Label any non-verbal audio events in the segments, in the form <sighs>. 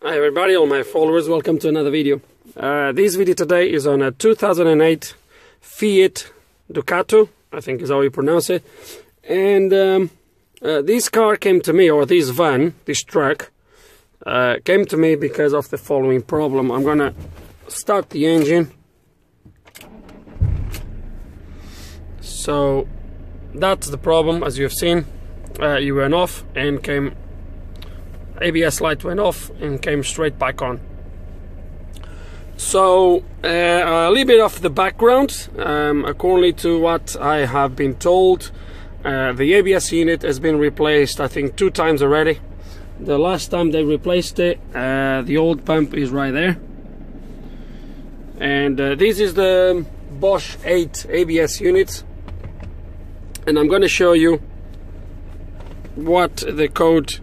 Hi everybody, all my followers, welcome to another video. Uh, this video today is on a 2008 Fiat Ducato, I think is how you pronounce it. And um, uh, this car came to me, or this van, this truck, uh, came to me because of the following problem. I'm gonna start the engine. So that's the problem, as you've seen. Uh, you went off and came ABS light went off and came straight back on. So, uh, a little bit of the background. Um, according to what I have been told, uh, the ABS unit has been replaced, I think, two times already. The last time they replaced it, uh, the old pump is right there. And uh, this is the Bosch 8 ABS unit. And I'm going to show you what the code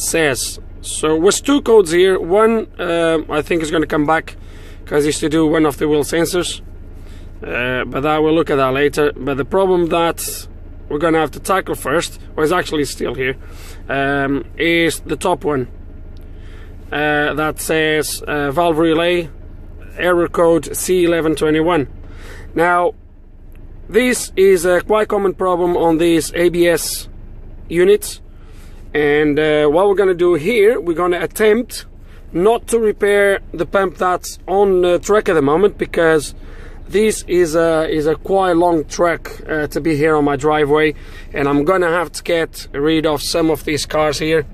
says. So with two codes here, one uh, I think is going to come back because it's to do one of the wheel sensors. Uh, but I will look at that later. But the problem that we're going to have to tackle first, is actually still here, um, is the top one. Uh, that says uh, valve relay error code C1121. Now, this is a quite common problem on these ABS units and uh, what we're to do here we're to attempt not to repair the pump that's on the track at the moment because this is a is a quite long track uh, to be here on my driveway. And I'm gonna have to get rid of some of these cars here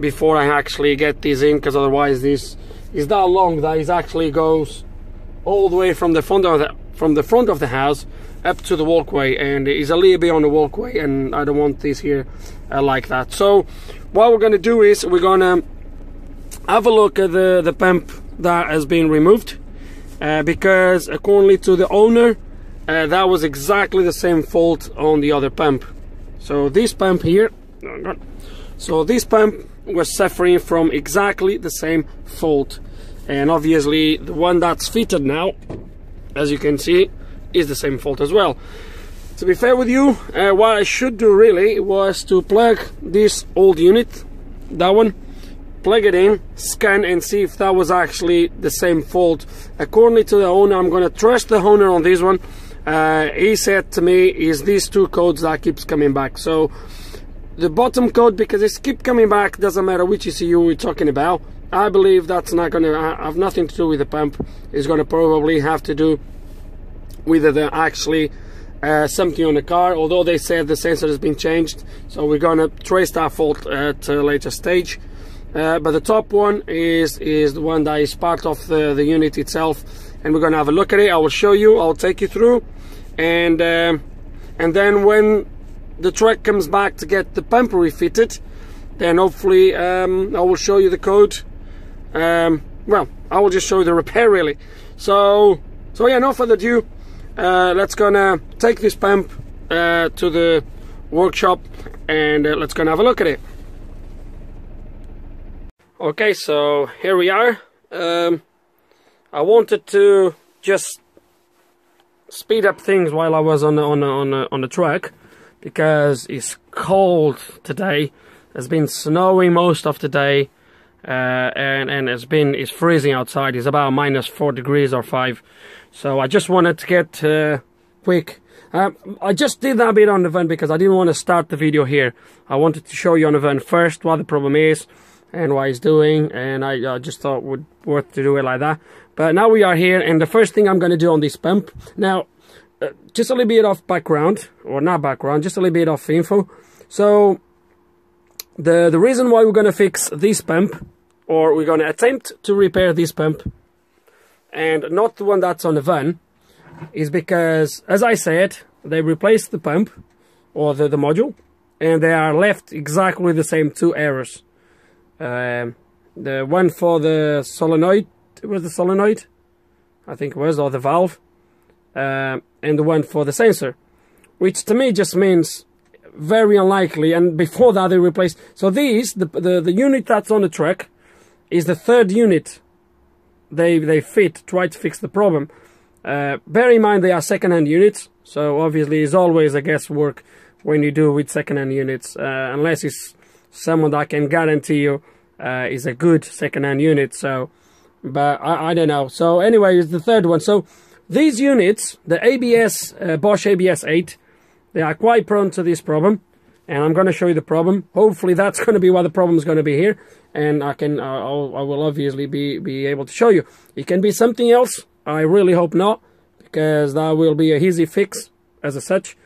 before I actually get these in because otherwise this is that long that it actually goes all the way from the front of the from the front of the house up to the walkway. And it's a little bit on the walkway and I don't want this here uh, like that. So what we're gonna do is we're gonna have a look at the the pump that has been removed uh, because according to the owner uh, that was exactly the same fault on the other pump. So this pump here so this pump was suffering from exactly the same fault. And obviously the one that's fitted now as you can see is the same fault as well. To be fair with you, uh, what I should do really was to plug this old unit, that one, plug it in, scan and see if that was actually the same fault. According to the owner, I'm going to trust the owner on this one. Uh, he said to me is these two codes that keeps coming back. So the bottom code, because it's keep coming back, doesn't matter which ECU we're talking about. I believe that's not going to have nothing to do with the pump. It's going to probably have to do with they're actually uh, something on the car. Although they said the sensor has been changed so we're gonna trace that fault at a later stage. Uh, but the top one is is the one that is part of the, the unit itself and we're gonna have a look at it. I will show you I'll take you through. And uh, and then when the truck comes back to get the pump refitted then hopefully um, I will show you the code. Um, well I will just show you the <laughs> repair really. So so yeah no further ado uh, let's gonna take this pump uh, to the workshop and uh, let's gonna have a look at it. Okay so here we are. Um, I wanted to just speed up things while I was on the, on the, on the, on the truck because it's cold today. It's been snowing most of the day uh, and and it's been it's freezing outside. It's about minus four degrees or five so I just wanted to get uh, quick. Um, I just did that bit on the van because I didn't want to start the video here. I wanted to show you on the van first what the problem is and what it's doing and I uh, just thought would worth to do it like that. But now we are here and the first thing I'm going to do on this pump. Now, uh, just a little bit of background, or not background, just a little bit of info. So, the, the reason why we're going to fix this pump, or we're going to attempt to repair this pump and not the one that's on the van is because, as I said, they replaced the pump or the, the module and they are left exactly the same two errors. Um, the one for the solenoid, it was the solenoid, I think it was, or the valve, uh, and the one for the sensor, which to me just means very unlikely. And before that, they replaced. So these, the the, the unit that's on the truck, is the third unit they they fit try to fix the problem. Uh, bear in mind they are second-hand units, so obviously it's always a guesswork when you do with second-hand units, uh, unless it's someone that can guarantee you uh, is a good second-hand unit. So, but I, I don't know. So anyway, it's the third one. So these units, the ABS uh, Bosch ABS 8, they are quite prone to this problem. And I'm going to show you the problem. Hopefully that's going to be what the problem is going to be here. And I can, uh, I'll, I will obviously be, be able to show you. It can be something else. I really hope not. Because that will be a easy fix as a such.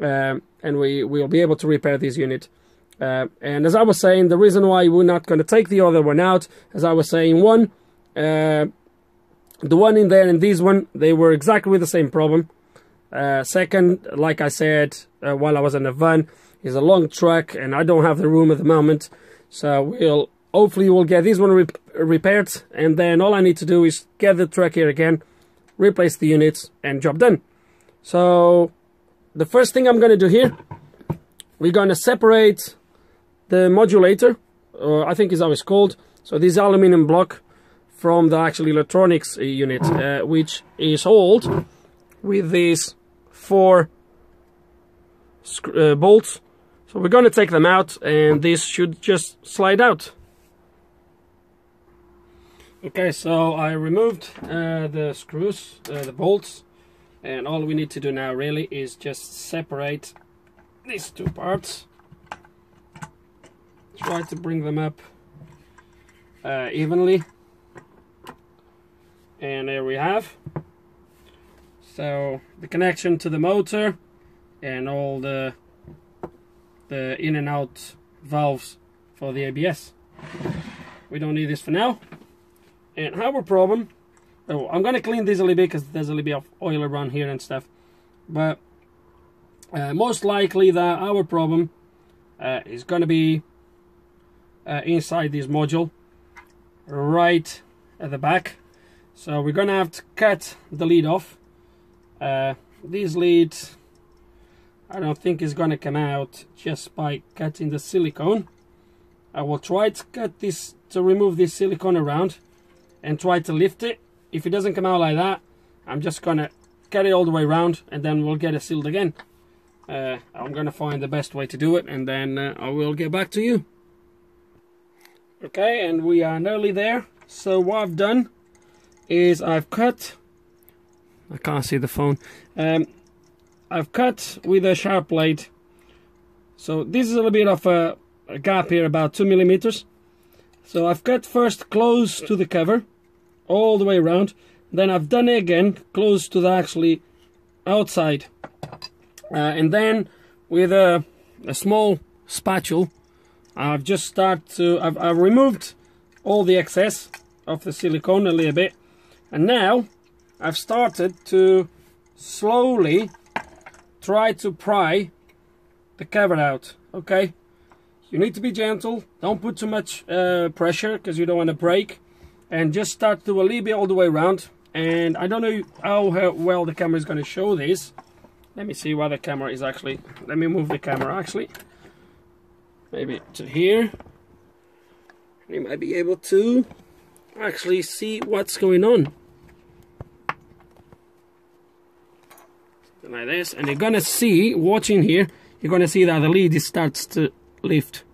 Um, and we will be able to repair this unit. Uh, and as I was saying, the reason why we're not going to take the other one out, as I was saying, one, uh, the one in there and this one, they were exactly the same problem. Uh, second, like I said uh, while I was in the van, is a long track and I don't have the room at the moment. So we'll hopefully we'll get this one re repaired and then all I need to do is get the track here again, replace the units and job done. So the first thing I'm going to do here, we're going to separate the modulator, or I think is how it's called. So this aluminum block from the actual electronics unit, uh, which is held with these four uh, bolts. So we're going to take them out and this should just slide out. Okay, so I removed uh, the screws, uh, the bolts, and all we need to do now really is just separate these two parts. Try to bring them up uh, evenly and there we have so the connection to the motor and all the the in and out valves for the ABS we don't need this for now. And our problem. Oh I'm gonna clean this a little bit because there's a little bit of oil around here and stuff. But uh, most likely that our problem uh, is gonna be uh, inside this module right at the back. So we're gonna have to cut the lead off. Uh, this lead, I don't think it's gonna come out just by cutting the silicone. I will try to cut this, to remove this silicone around and try to lift it. If it doesn't come out like that, I'm just gonna cut it all the way around and then we'll get it sealed again. Uh, I'm gonna find the best way to do it and then uh, I will get back to you. Okay, and we are nearly there. So what I've done is I've cut I can't see the phone um, I've cut with a sharp blade. So this is a little bit of a, a gap here about two millimeters. So I've cut first close to the cover all the way around. Then I've done it again close to the actually outside. Uh, and then with a, a small spatula I've just started to I've, I've removed all the excess of the silicone a little bit. And now I've started to slowly try to pry the cover out, okay? You need to be gentle, don't put too much uh, pressure because you don't want to break. And just start to a little bit all the way around. And I don't know how well the camera is going to show this. Let me see why the camera is actually let me move the camera actually. Maybe to here. You might be able to actually see what's going on like this. And you're gonna see watching here you're gonna see that the lead starts to lift.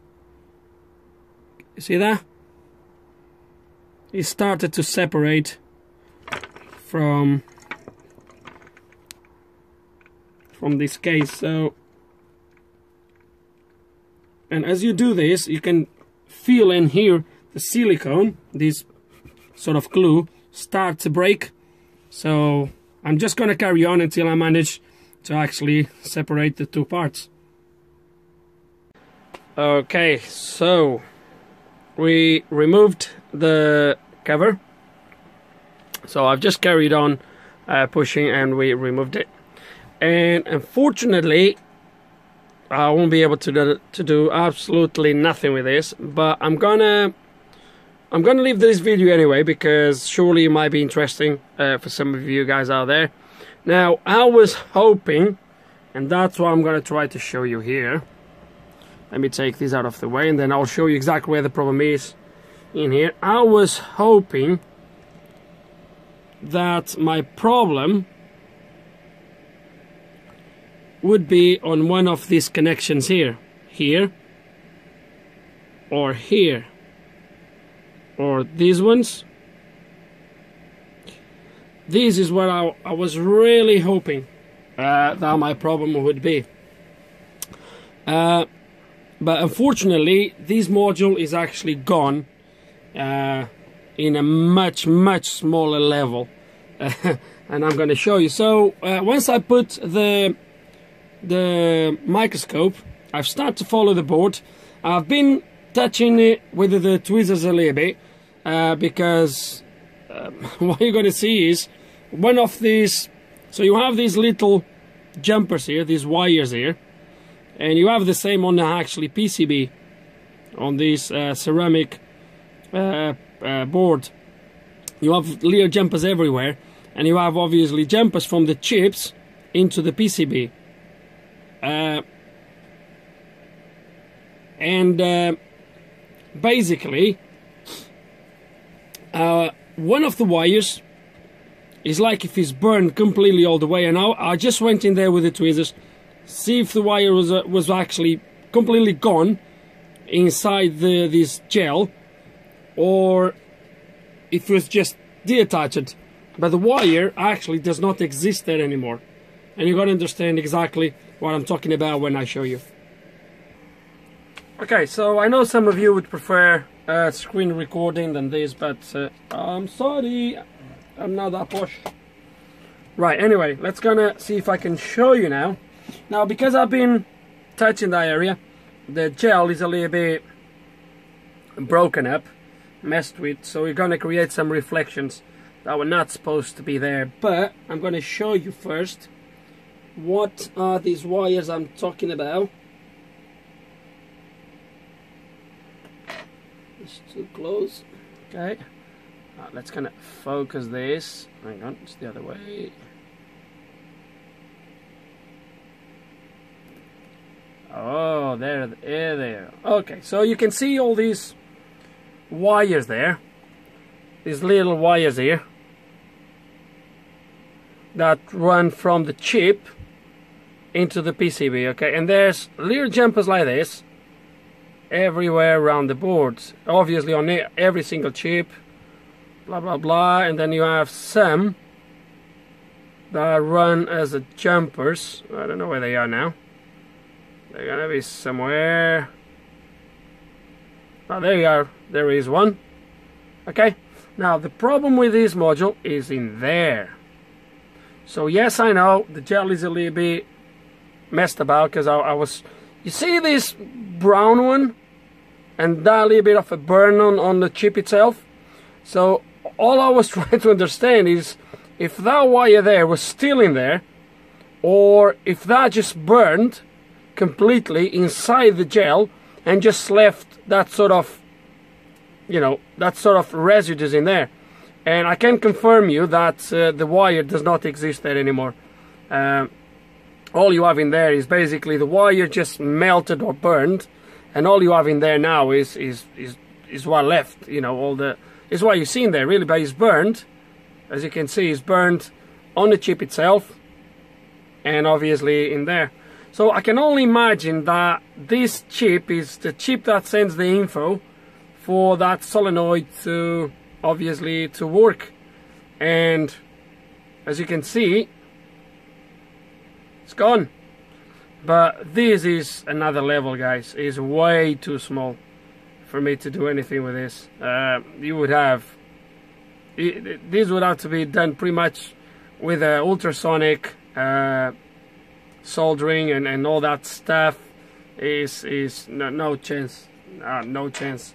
You see that? It started to separate from from this case so. And as you do this you can feel and hear the silicone this sort of glue start to break. So I'm just gonna carry on until I manage to actually separate the two parts. Okay, so we removed the cover. So I've just carried on uh, pushing and we removed it. And unfortunately, I won't be able to do, to do absolutely nothing with this, but I'm gonna I'm going to leave this video anyway because surely it might be interesting uh, for some of you guys out there. Now, I was hoping, and that's what I'm going to try to show you here. Let me take this out of the way and then I'll show you exactly where the problem is in here. I was hoping that my problem would be on one of these connections here. Here or here or these ones? This is what I, I was really hoping uh, that my problem would be. Uh, but unfortunately this module is actually gone uh, in a much much smaller level. <laughs> And I'm going to show you. So uh, once I put the the microscope I've started to follow the board. I've been touching it with the tweezers a little bit uh, because um, <laughs> what you're going to see is one of these so you have these little jumpers here these wires here and you have the same on the actually PCB on this uh, ceramic uh, uh, board. You have little jumpers everywhere and you have obviously jumpers from the chips into the PCB uh, and uh, basically uh, one of the wires is like if it's burned completely all the way and I, I just went in there with the tweezers see if the wire was uh, was actually completely gone inside the this gel or if it was just detached but the wire actually does not exist there anymore. And you're gonna understand exactly what I'm talking about when I show you. Okay so I know some of you would prefer uh, screen recording than this but uh, I'm sorry I'm not that posh. Right anyway let's gonna see if I can show you now. Now because I've been touching that area the gel is a little bit broken up messed with so we're gonna create some reflections that were not supposed to be there. But I'm gonna show you first what are these wires I'm talking about it's too close okay uh, let's kind of focus this hang on it's the other way Oh, there, there, there. Okay, so you can see all these wires there. These little wires here that run from the chip into the PCB, okay? And there's little jumpers like this everywhere around the boards. Obviously on every single chip, blah, blah, blah. And then you have some that run as a jumpers. I don't know where they are now. They're gonna be somewhere. Oh, there you are. There is one. Okay. Now, the problem with this module is in there. So, yes, I know the gel is a little bit messed about because I, I, was... You see this brown one? And that little bit of a burn on, on the chip itself? So, all I was <laughs> trying to understand is if that wire there was still in there or if that just burned completely inside the gel and just left that sort of you know that sort of residues in there and I can confirm you that uh, the wire does not exist there anymore uh, all you have in there is basically the wire just melted or burned and all you have in there now is is is, is what left you know all the is what you see in there really but it's burned. As you can see it's burned on the chip itself and obviously in there. So I can only imagine that this chip is the chip that sends the info for that solenoid to obviously to work. And as you can see it's gone. But this is another level guys. It's way too small for me to do anything with this. Uh, you would have it, this would have to be done pretty much with an ultrasonic uh, soldering and, and all that stuff. Is is no, no chance. Uh, no chance.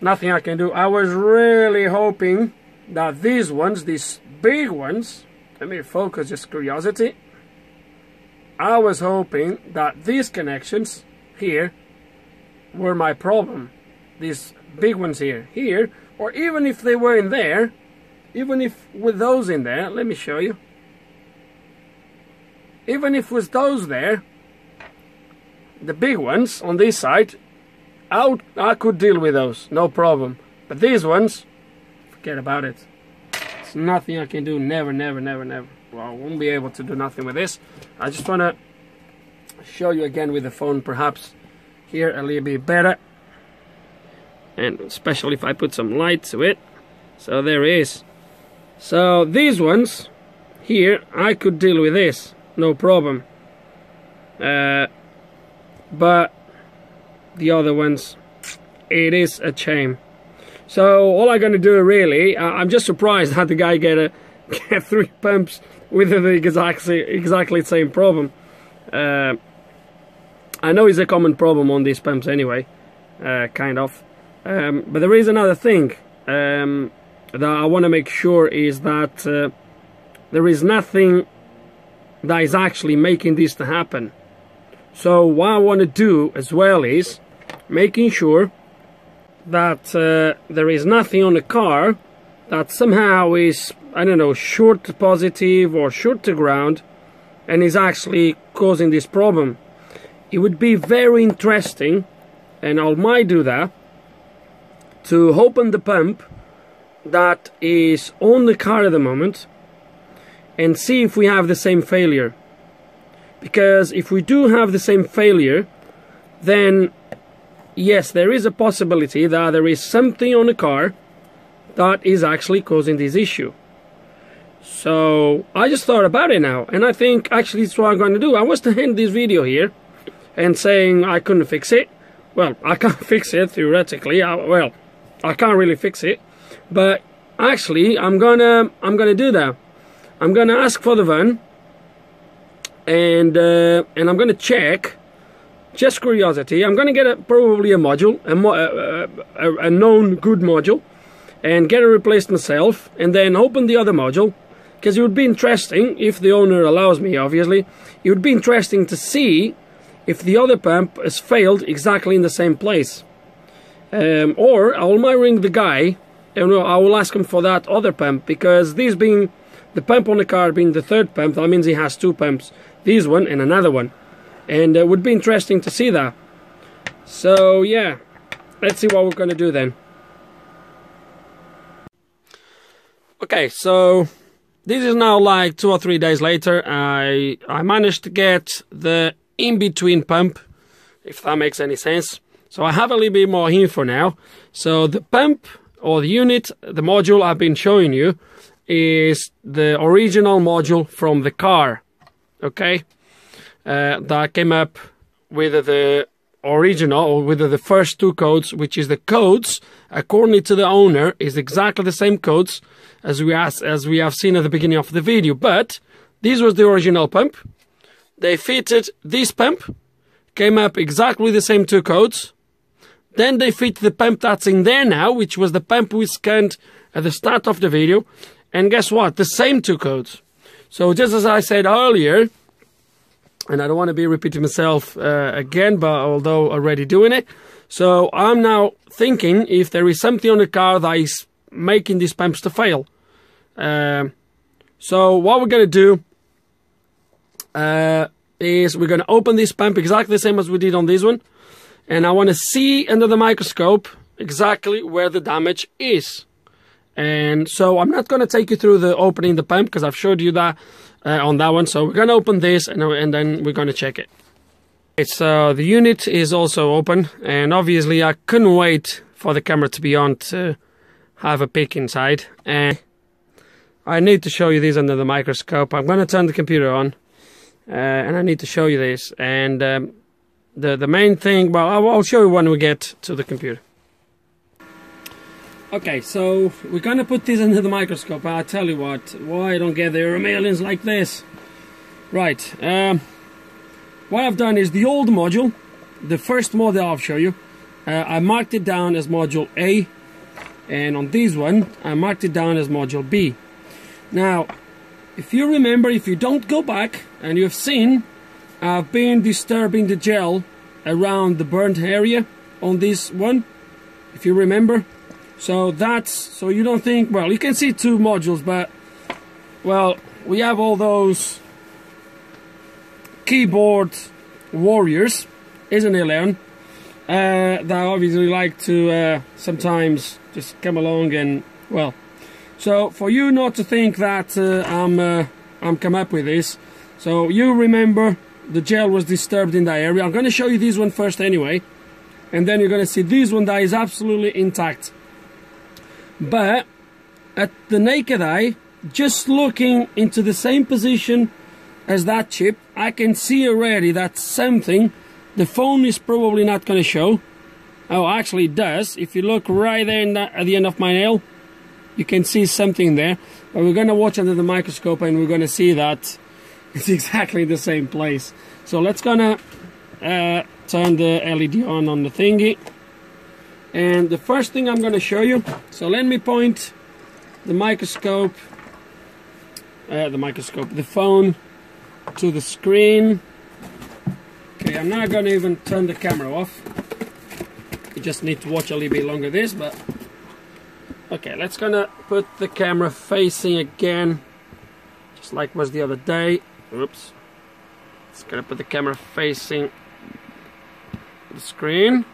Nothing I can do. I was really hoping that these ones these big ones let me focus just curiosity I was hoping that these connections here were my problem these big ones here here or even if they were in there even if with those in there let me show you even if with those there, the big ones on this side, would, I could deal with those, no problem. But these ones, forget about it. It's nothing I can do, never, never, never, never. Well, I won't be able to do nothing with this. I just want to show you again with the phone, perhaps. Here a little bit better. and especially if I put some light to it. So there is. So these ones here I could deal with this. No problem. Uh, but the other ones it is a shame. So all I'm gonna do really I'm just surprised <laughs> how the guy get a get three pumps with the exactly exactly same problem uh, I know it's a common problem on these pumps anyway uh, kind of um, but there is another thing um, that I want to make sure is that uh, there is nothing that is actually making this to happen. So what I want to do as well is making sure that uh, there is nothing on the car that somehow is, I don't know, short positive or short to ground and is actually causing this problem. It would be very interesting, and I might do that, to open the pump that is on the car at the moment and see if we have the same failure. Because if we do have the same failure, then yes, there is a possibility that there is something on the car that is actually causing this issue. So I just thought about it now, and I think actually it's what I'm going to do. I was to end this video here and saying I couldn't fix it. Well, I <laughs> can't fix it theoretically. I, well, I can't really fix it, but actually I'm gonna I'm gonna do that. I'm gonna ask for the van, and uh, and I'm gonna check. Just curiosity, I'm gonna get a, probably a module, a, mo a, a known good module, and get it replaced myself, and then open the other module, because it would be interesting if the owner allows me. Obviously, it would be interesting to see if the other pump has failed exactly in the same place. Um, or I will might ring the guy and I will ask him for that other pump because this being the pump on the car being the third pump, that means he has two pumps. This one and another one. And it uh, would be interesting to see that. So yeah, let's see what we're going to do then. Okay, so this is now like two or three days later. I I managed to get the in-between pump, if that makes any sense. So I have a little bit more info now. So the pump or the unit, the module I've been showing you is the original module from the car. Okay? Uh, that came up with the original or with the first two codes, which is the codes according to the owner is exactly the same codes as we as, as we have seen at the beginning of the video. But this was the original pump. They fitted this pump, came up exactly the same two codes, then they fit the pump that's in there now, which was the pump we scanned at the start of the video. And guess what? The same two codes. So just as I said earlier, and I don't want to be repeating myself uh, again, but although already doing it. So I'm now thinking if there is something on the car that is making these pumps to fail. Um, so what we're going to do uh, is we're going to open this pump exactly the same as we did on this one and I want to see under the microscope exactly where the damage is. And so I'm not going to take you through the opening the pump because I've showed you that uh, on that one. So we're going to open this and, and then we're going to check it. So the unit is also open and obviously I couldn't wait for the camera to be on to have a peek inside. And I need to show you this under the microscope. I'm going to turn the computer on uh, and I need to show you this. And um, the the main thing well I'll show you when we get to the computer okay so we're gonna put this under the microscope I'll tell you what why I don't get the aliens like this right um, what I've done is the old module the first model I'll show you uh, I marked it down as module A and on this one I marked it down as module B now if you remember if you don't go back and you've seen I've been disturbing the gel around the burnt area on this one, if you remember. So that's, so you don't think, well, you can see two modules, but, well, we have all those keyboard warriors, isn't it, Leon? Uh, that obviously like to uh, sometimes just come along and, well, so for you not to think that uh, I'm, uh, I'm come up with this, so you remember the gel was disturbed in that area. I'm going to show you this one first anyway. and then you're going to see this one that is absolutely intact but at the naked eye just looking into the same position as that chip I can see already that something the phone is probably not going to show. Oh actually it does. If you look right there at the end of my nail you can see something there. But we're going to watch under the microscope and we're going to see that <laughs> it's exactly the same place. So let's gonna uh, turn the LED on on the thingy and the first thing I'm going to show you so let me point the microscope uh, the microscope the phone to the screen. Okay I'm not going to even turn the camera off. You just need to watch a little bit longer this but okay let's gonna put the camera facing again just like was the other day. Oops. Just gonna put the camera facing the screen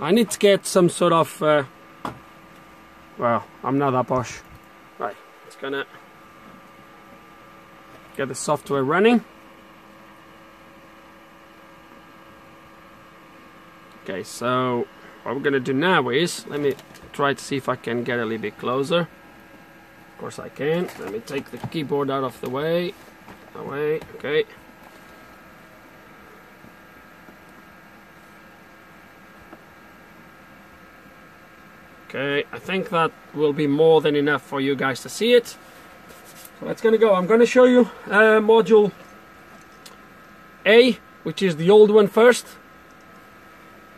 I need to get some sort of uh, well I'm not that posh right it's gonna get the software running. Okay so what we're gonna do now is let me try to see if I can get a little bit closer. Of course I can let me take the keyboard out of the way. Away okay Okay, I think that will be more than enough for you guys to see it. So that's gonna go. I'm gonna show you uh, module A, which is the old one first.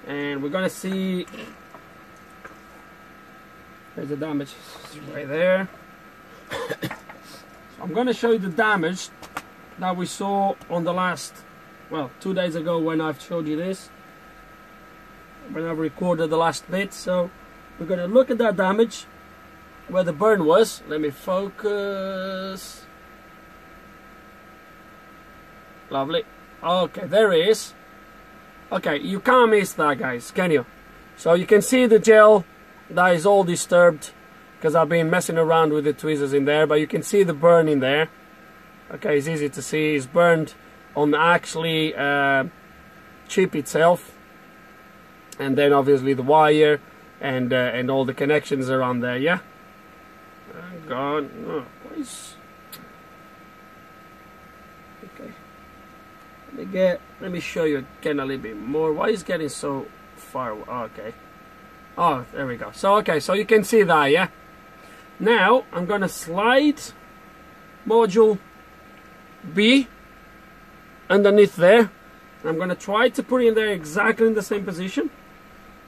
And we're gonna see there's the damage right there. <coughs> so I'm gonna show you the damage that we saw on the last, well, two days ago when I've showed you this. When I've recorded the last bit, so we're going to look at that damage, where the burn was. Let me focus. Lovely. Okay, there it is. Okay, you can't miss that, guys, can you? So you can see the gel that is all disturbed because I've been messing around with the tweezers in there, but you can see the burn in there. Okay, it's easy to see. It's burned on actually uh, chip itself, and then obviously the wire and uh, and all the connections around there. Yeah. Oh God, no, please. Okay. Let me get. Let me show you again a little bit more. Why is getting so far? Oh, okay. Oh, there we go. So okay, so you can see that, yeah. Now I'm gonna slide module B underneath there. I'm gonna try to put it in there exactly in the same position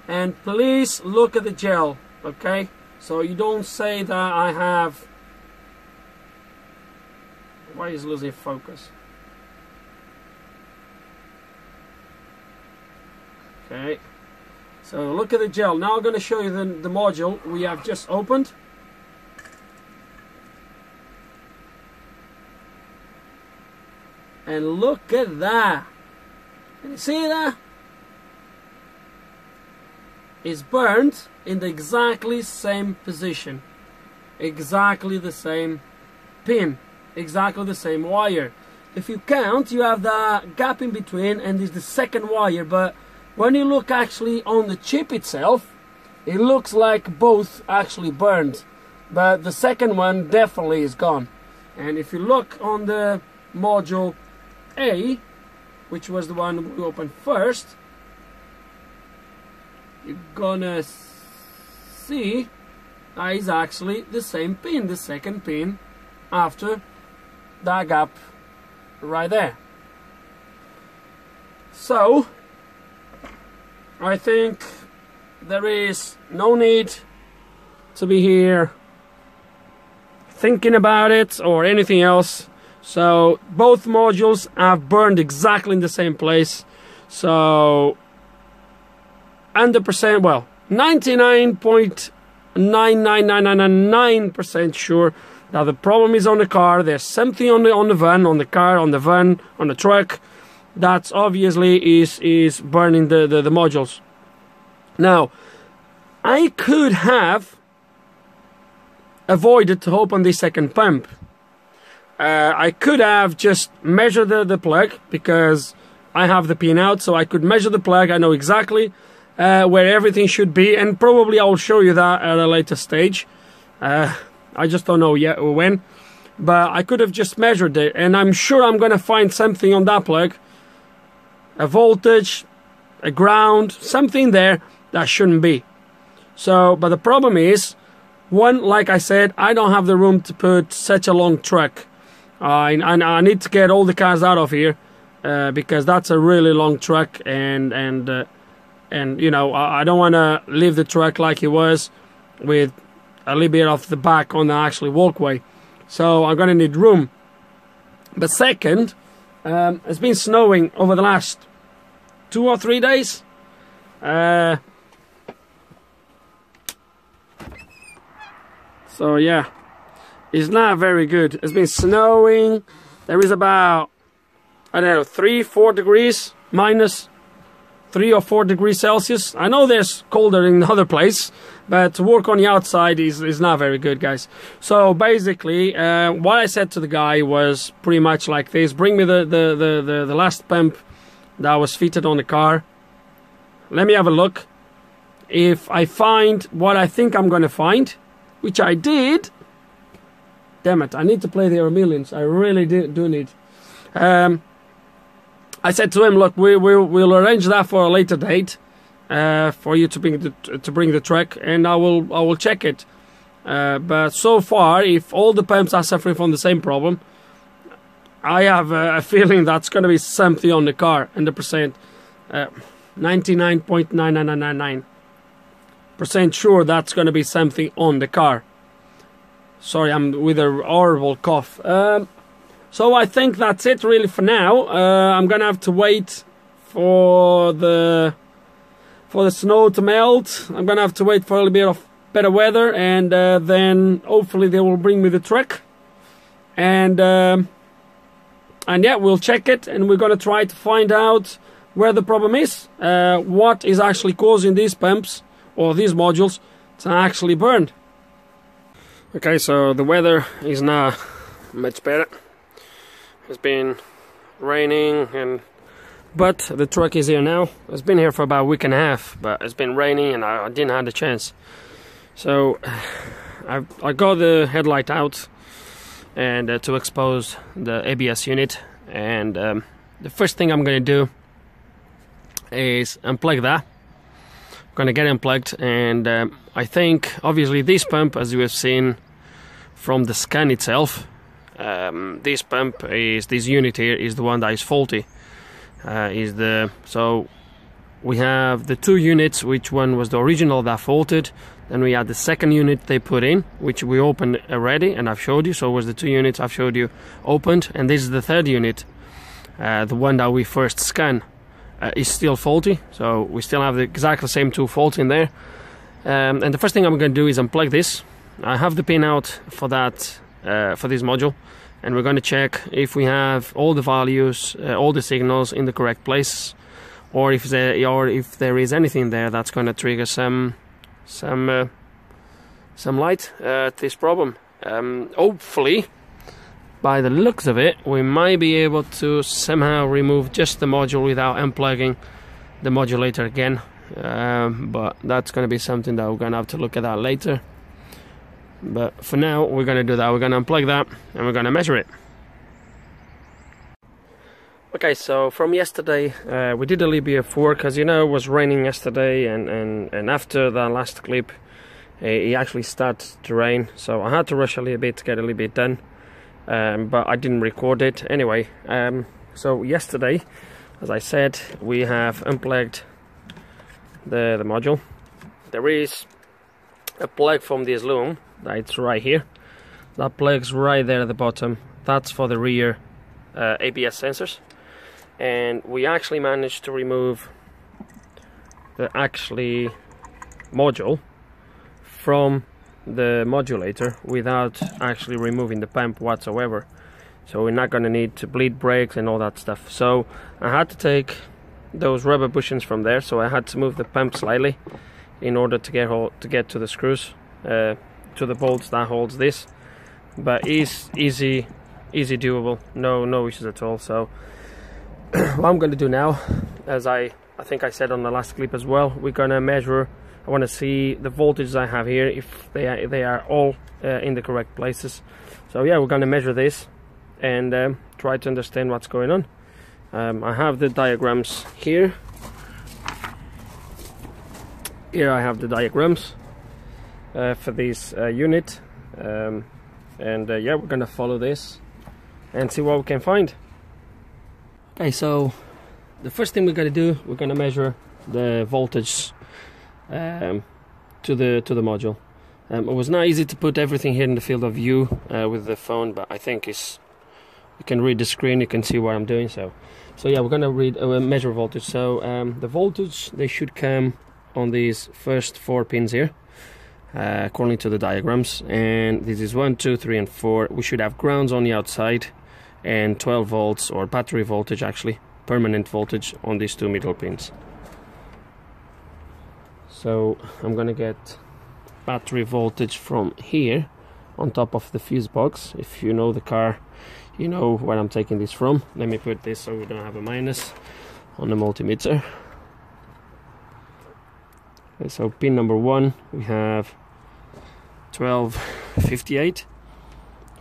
and please look at the gel okay? So you don't say that I have why is losing focus okay. So look at the gel. Now I'm going to show you the, the module we have just opened. And look at that. Can you see that is burned in the exactly same position. Exactly the same pin. Exactly the same wire. If you count you have the gap in between and is the second wire but when you look actually on the chip itself it looks like both actually burned but the second one definitely is gone. And if you look on the module A which was the one we opened first you're gonna see that is actually the same pin, the second pin after that gap right there. So, I think there is no need to be here thinking about it or anything else. So, both modules have burned exactly in the same place. So, 100%, well, 99.99999% sure that the problem is on the car. There's something on the on the van, on the car, on the van, on the truck that obviously is is burning the, the, the modules. Now, I could have avoided to open the second pump. Uh, I could have just measured the, the plug because I have the pin out, so I could measure the plug. I know exactly uh, where everything should be, and probably I will show you that at a later stage. Uh, I just don't know yet or when, but I could have just measured it, and I'm sure I'm going to find something on that plug, a voltage, a ground, something there that shouldn't be. So, but the problem is, one, like I said, I don't have the room to put such a long truck. Uh, I, I need to get all the cars out of here uh, because that's a really long truck, and and uh, and you know I, I don't want to leave the truck like it was with a little bit of the back on the actually walkway. So I'm gonna need room. But second, um, it's been snowing over the last two or three days. Uh, so yeah, it's not very good. It's been snowing. There is about I don't know three, four degrees minus three or four degrees Celsius. I know there's colder in <laughs> other place, but work on the outside is, is not very good, guys. So basically, uh, what I said to the guy was pretty much like this: Bring me the the, the, the, the last pump that was fitted on the car. Let me have a look. If I find what I think I'm going to find, which I did, damn it, I need to play the Millions. I really do, do need. Um, I said to him, look, we, we, we'll arrange that for a later date uh, for you to bring the, to bring the truck, and I will I will check it. Uh, but so far, if all the pumps are suffering from the same problem, I have a, a feeling that's going to be something on the car, and the percent, uh, 99.9999 percent sure that's going to be something on the car. Sorry, I'm with a horrible cough. Um, so I think that's it really for now. Uh, I'm gonna have to wait for the for the snow to melt. I'm gonna have to wait for a little bit of better weather, and uh, then hopefully they will bring me the truck. And um, and yeah, we'll check it, and we're gonna try to find out where the problem is, uh, what is actually causing these pumps or these modules to actually burn. Okay, so the weather is now much better. It's been raining and but the truck is here now. It's been here for about a week and a half, but it's been raining and I, I didn't have the chance. So <sighs> I I got the headlight out and uh, to expose the ABS unit and um, the first thing I'm going to do is unplug that. I'm going to get unplugged and um, I think obviously this pump as you have seen from the scan itself um, this pump is this unit here is the one that is faulty. Uh, is the so we have the two units which one was the original that faulted. Then we had the second unit they put in which we opened already and I've showed you. So was the two units I've showed you opened. And this is the third unit uh, the one that we first scan uh, is still faulty. So we still have the exactly same two faults in there. Um, and the first thing I'm going to do is unplug this. I have the pin out for that uh, for this module. And we're going to check if we have all the values uh, all the signals in the correct place or if there or if there is anything there that's going to trigger some some uh, some light at this problem. Um, hopefully by the looks of it we might be able to somehow remove just the module without unplugging the modulator again. Um, but that's going to be something that we're going to have to look at that later but for now, we're going to do that. We're going to unplug that and we're going to measure it. Okay, so from yesterday, uh, we did a little bit of work. As you know, it was raining yesterday, and, and, and after the last clip, it actually started to rain. So I had to rush a little bit to get a little bit done, um, but I didn't record it anyway. Um, so yesterday, as I said, we have unplugged the, the module. There is a plug from this loom it's right here. That plug's right there at the bottom. That's for the rear uh, ABS sensors. And we actually managed to remove the actually module from the modulator without actually removing the pump whatsoever. So we're not going to need to bleed brakes and all that stuff. So I had to take those rubber bushings from there so I had to move the pump slightly in order to get to get to the screws uh, to the bolts that holds this but is easy easy doable no no issues at all so <clears throat> what I'm going to do now, as I I think I said on the last clip as well, we're going to measure. I want to see the voltages I have here if they are, they are all uh, in the correct places. So yeah, we're going to measure this and um, try to understand what's going on. Um, I have the diagrams here. Here I have the diagrams for this uh, unit, um, and uh, yeah, we're gonna follow this and see what we can find. Okay, so the first thing we're gonna do, we're gonna measure the voltage um, to the to the module. Um, it was not easy to put everything here in the field of view uh, with the phone, but I think it's you can read the screen, you can see what I'm doing. So, so yeah, we're gonna read uh, measure voltage. So um, the voltage they should come on these first four pins here. Uh, according to the diagrams. And this is one two three and four. We should have grounds on the outside and 12 volts or battery voltage actually permanent voltage on these two middle pins. So I'm gonna get battery voltage from here on top of the fuse box. If you know the car you know where I'm taking this from. Let me put this so we don't have a minus on the multimeter. Okay, so pin number one we have 12 58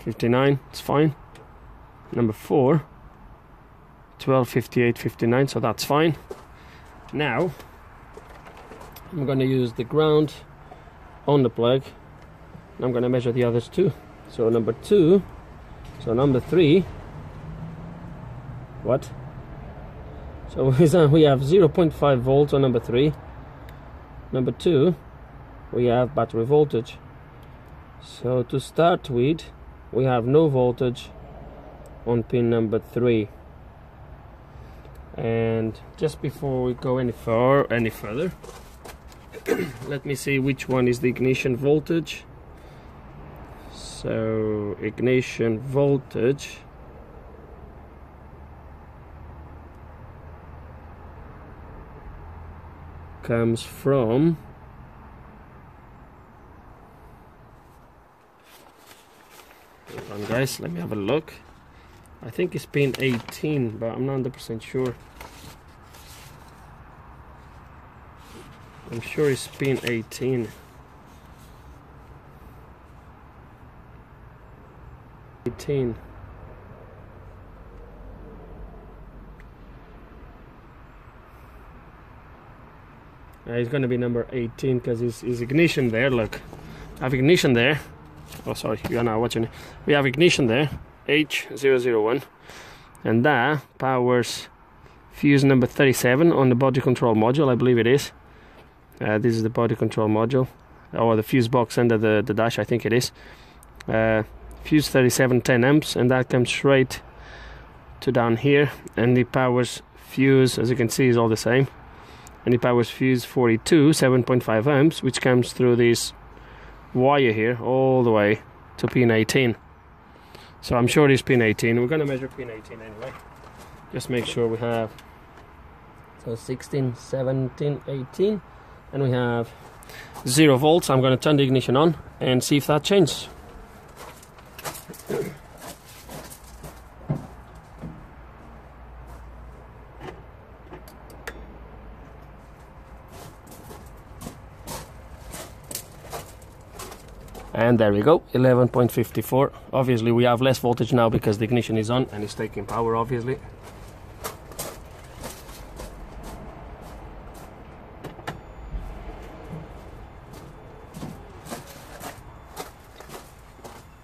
59 it's fine. Number 4 12 58 59 so that's fine. Now I'm going to use the ground on the plug and I'm going to measure the others too. So number 2 so number 3 what? So <laughs> we have 0.5 volts on number 3 number 2 we have battery voltage so to start with we have no voltage on pin number 3 and just before we go any far any further <clears throat> let me see which one is the ignition voltage. So ignition voltage comes from on guys, let me have a look. I think it's pin 18, but I'm not 100% sure. I'm sure it's pin 18. 18. Uh, it's gonna be number 18 because it's, it's ignition there, look. I have ignition there oh sorry you're not watching. We have ignition there H001 and that powers fuse number 37 on the body control module I believe it is. Uh, this is the body control module or the fuse box under the, the dash I think it is. Uh, fuse 37 10 amps and that comes straight to down here and the powers fuse as you can see is all the same. And it powers fuse 42 7.5 amps which comes through this wire here all the way to pin 18 so I'm sure it is pin 18 we're gonna measure pin 18 anyway. Just make sure we have so 16 17 18 and we have zero volts. I'm gonna turn the ignition on and see if that changes and there we go 11.54 obviously we have less voltage now because the ignition is on and it's taking power obviously.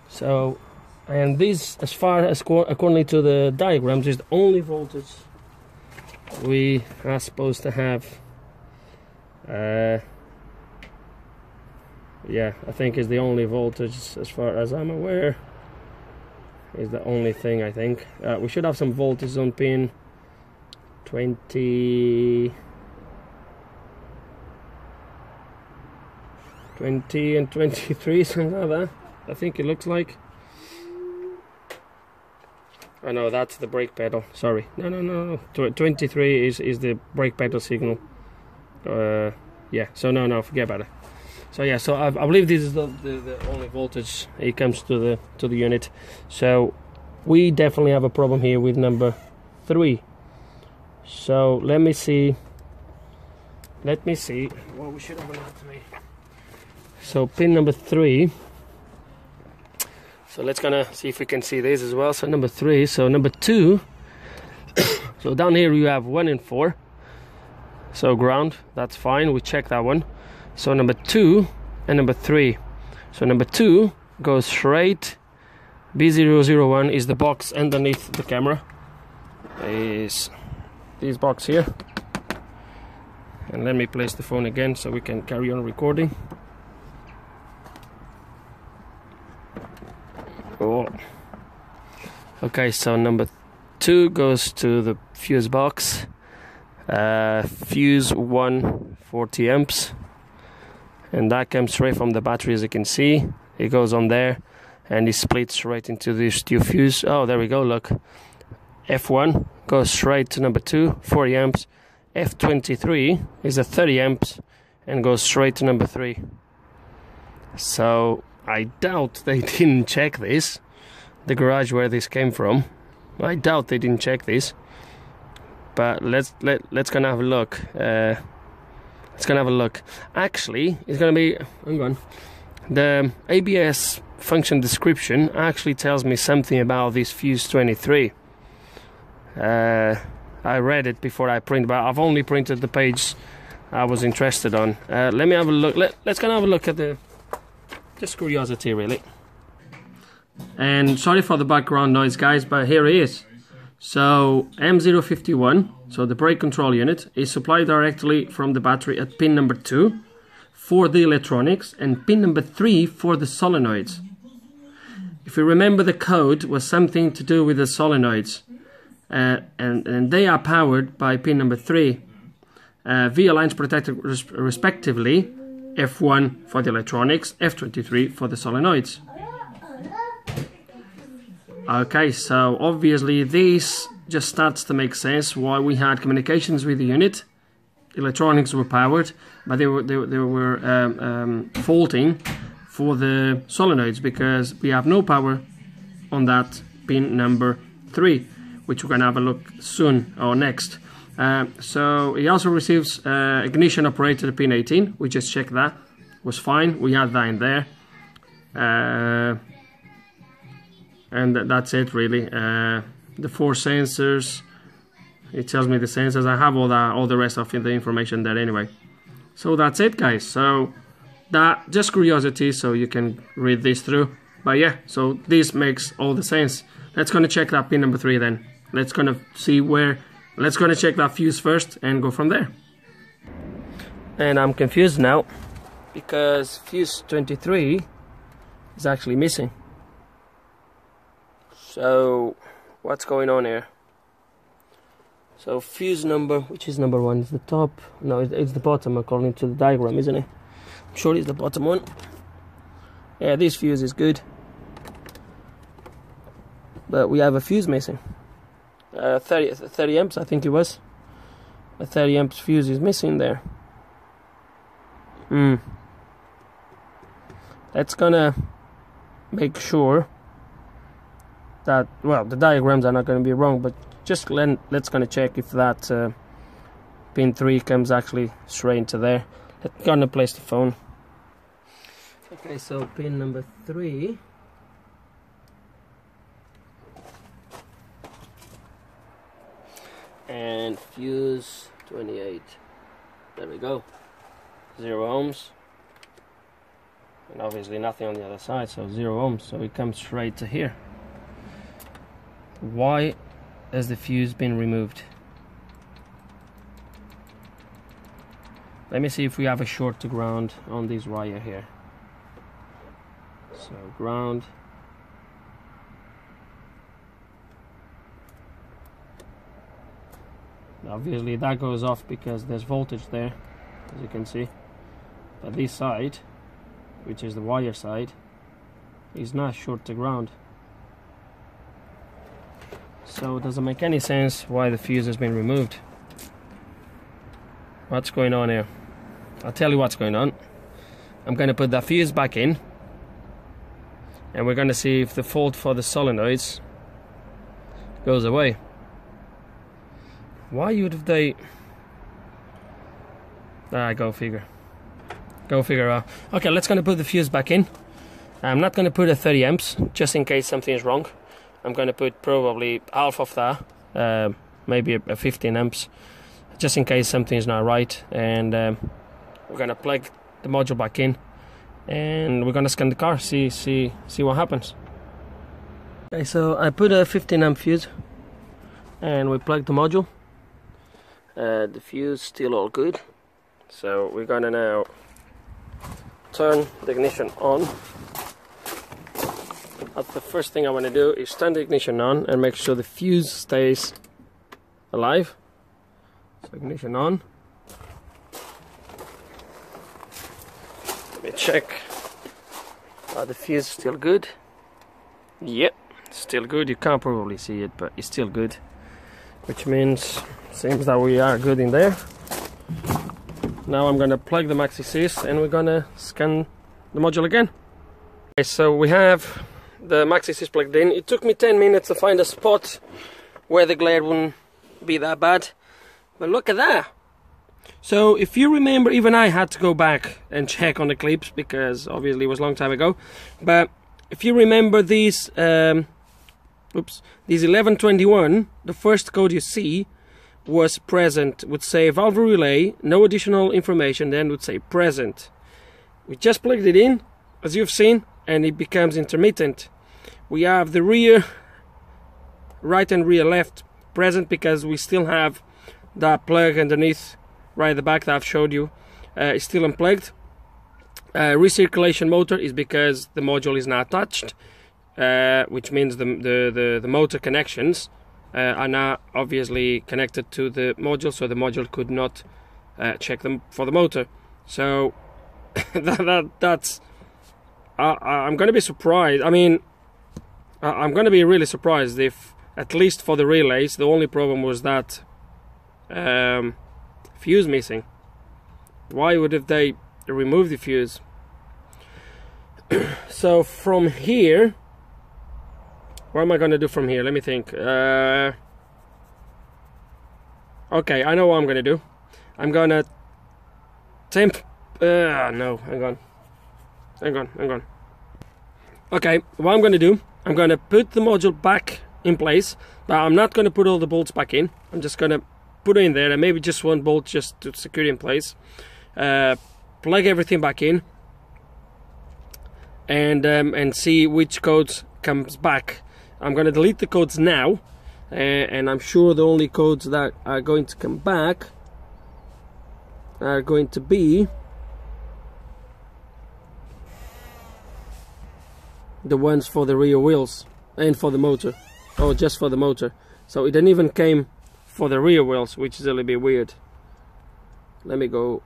So and this as far as according to the diagrams is the only voltage we are supposed to have. Uh, yeah I think is the only voltage as far as I'm aware is the only thing I think. Uh, we should have some voltage on pin 20 20 and 23 <laughs> something like that I think it looks like. Oh no that's the brake pedal sorry. No no no, no. 23 is is the brake pedal signal. Uh, yeah so no no forget about it so yeah so I, I believe this is the, the, the, only voltage it comes to the to the unit. So we definitely have a problem here with number three. So let me see. Let me see. Well we should have to me so pin number three. So let's gonna see if we can see this as well. So number three. So number two. <coughs> So down here you have one and four. So ground that's fine. We check that one so number two and number three. So number two goes straight. B001 is the box underneath the camera. Is this box here. And let me place the phone again so we can carry on recording. Oh. Okay so number two goes to the fuse box. Uh, fuse 140 amps and that comes straight from the battery as you can see. It goes on there and it splits right into this two fuse. Oh there we go look. F1 goes straight to number 2 40 amps. F23 is a 30 amps and goes straight to number 3 so I doubt they <laughs> didn't check this the garage where this came from. I doubt they didn't check this. But let's let let's gonna have a look. Uh, let's gonna have a look actually it's gonna be hang on the ABS function description actually tells me something about this fuse 23 uh, I read it before I print, but I've only printed the page I was interested on. Uh, let me have a look. Let, let's go have a look at the just curiosity, really. And sorry for the background noise, guys, but here he is. So M051, so the brake control unit, is supplied directly from the battery at pin number 2 for the electronics and pin number 3 for the solenoids. If you remember the code was something to do with the solenoids uh, and, and they are powered by pin number 3 uh, via lines protected res respectively F1 for the electronics, F23 for the solenoids. Okay, so obviously this just starts to make sense why we had communications with the unit. Electronics were powered, but they were they, they were um, um, faulting for the solenoids because we have no power on that pin number three which we're to have a look soon or next. Uh, so he also receives uh, ignition operated pin 18. We just checked that was fine. We had that in there, uh, and that's it really. Uh, the four sensors. It tells me the sensors. I have all that, all the rest of the information there anyway. So that's it, guys. So that just curiosity, so you can read this through. But yeah, so this makes all the sense. Let's gonna check that pin number three then let's gonna see where let's gonna check that fuse first and go from there and I'm confused now because fuse 23 is actually missing so what's going on here? So fuse number which is number one is the top. No it's the bottom according to the diagram isn't it? I'm sure it's the bottom one. Yeah this fuse is good. But we have a fuse missing. Uh, 30, 30 amps I think it was. A 30 amps fuse is missing there. Hmm. That's gonna make sure that well the diagrams are not going to be wrong but just let, let's gonna check if that uh, pin 3 comes actually straight into there. Let's gonna place the phone. Okay so pin number 3 and fuse 28 there we go. Zero ohms. And obviously nothing on the other side so zero ohms so it comes straight to here why has the fuse been removed? Let me see if we have a short to ground on this wire here. So ground. Obviously that goes off because there's voltage there as you can see. But this side which is the wire side is not short to ground so it doesn't make any sense why the fuse has been removed. What's going on here? I'll tell you what's going on. I'm going to put that fuse back in and we're going to see if the fault for the solenoids goes away. Why would they? Ah go figure. Go figure out. Okay let's gonna put the fuse back in. I'm not gonna put a 30 amps just in case something is wrong I'm gonna put probably half of that uh, maybe a, a 15 amps just in case something is not right. And um, we're gonna plug the module back in and we're gonna scan the car see see see what happens. Okay so I put a 15 amp fuse and we plug the module. Uh, the fuse still all good. So we're gonna now turn the ignition on. that's the first thing I want to do is turn the ignition on and make sure the fuse stays alive. So ignition on. Let me check. Are the fuse still good? Yep still good. You can't probably see it but it's still good. Which means seems that we are good in there. Now I'm gonna plug the maxi and we're gonna scan the module again. Okay so we have the maxi is plugged in. It took me 10 minutes to find a spot where the glare wouldn't be that bad. But look at that. So if you remember even I had to go back and check on the clips because obviously it was a long time ago. But if you remember these um, oops, these 1121, the first code you see was present, would say valve relay, no additional information, then would say present. We just plugged it in, as you've seen, and it becomes intermittent. We have the rear, right and rear left present because we still have that plug underneath, right at the back that I've showed you, uh, is still unplugged. Uh, recirculation motor is because the module is not touched uh, which means the, the, the, the motor connections uh, are now obviously connected to the module, so the module could not uh, check them for the motor. So <laughs> that, that that's I, am going to be surprised. I mean, I'm going to be really surprised if, at least for the relays, the only problem was that um, fuse missing. Why would have they remove the fuse? <clears throat> so from here what am I going to do from here? Let me think. Uh, okay, I know what I'm going to do. I'm going to temp... Uh, no, hang on. Hang on, hang on. Okay, what I'm going to do, I'm going to put the module back in place, but I'm not going to put all the bolts back in. I'm just going to put it in there and maybe just one bolt just to secure it in place. Uh, plug everything back in and um, and see which codes comes back I'm going to delete the codes now uh, and I'm sure the only codes that are going to come back are going to be the ones for the rear wheels and for the motor or just for the motor. So it didn't even came for the rear wheels which is a little bit weird. Let me go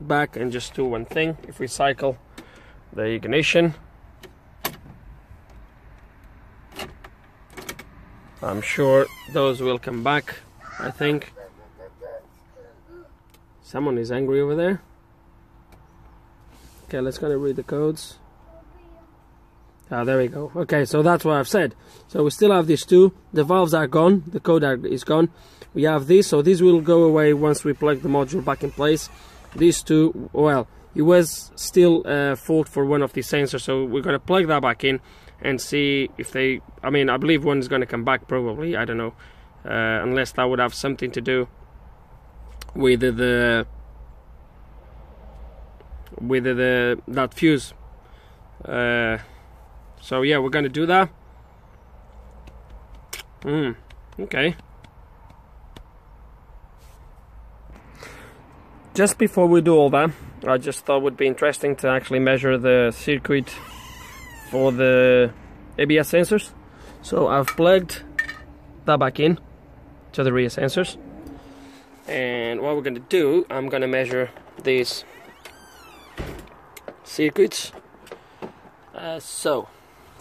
back and just do one thing. If we cycle the ignition I'm sure those will come back I think. Someone is angry over there. Okay let's kind of read the codes ah there we go. Okay so that's what I've said. So we still have these two. The valves are gone. The code is gone. We have this so this will go away once we plug the module back in place. These two well it was still a fault for one of the sensors. So we're going to plug that back in and see if they I mean I believe one is going to come back probably. I don't know. Uh, unless that would have something to do with the with the that fuse. Uh, so yeah we're gonna do that Hmm. okay just before we do all that I just thought would be interesting to actually measure the circuit for the ABS sensors. So I've plugged that back in to the rear sensors. And what we're to do, I'm to measure these circuits. Uh, so,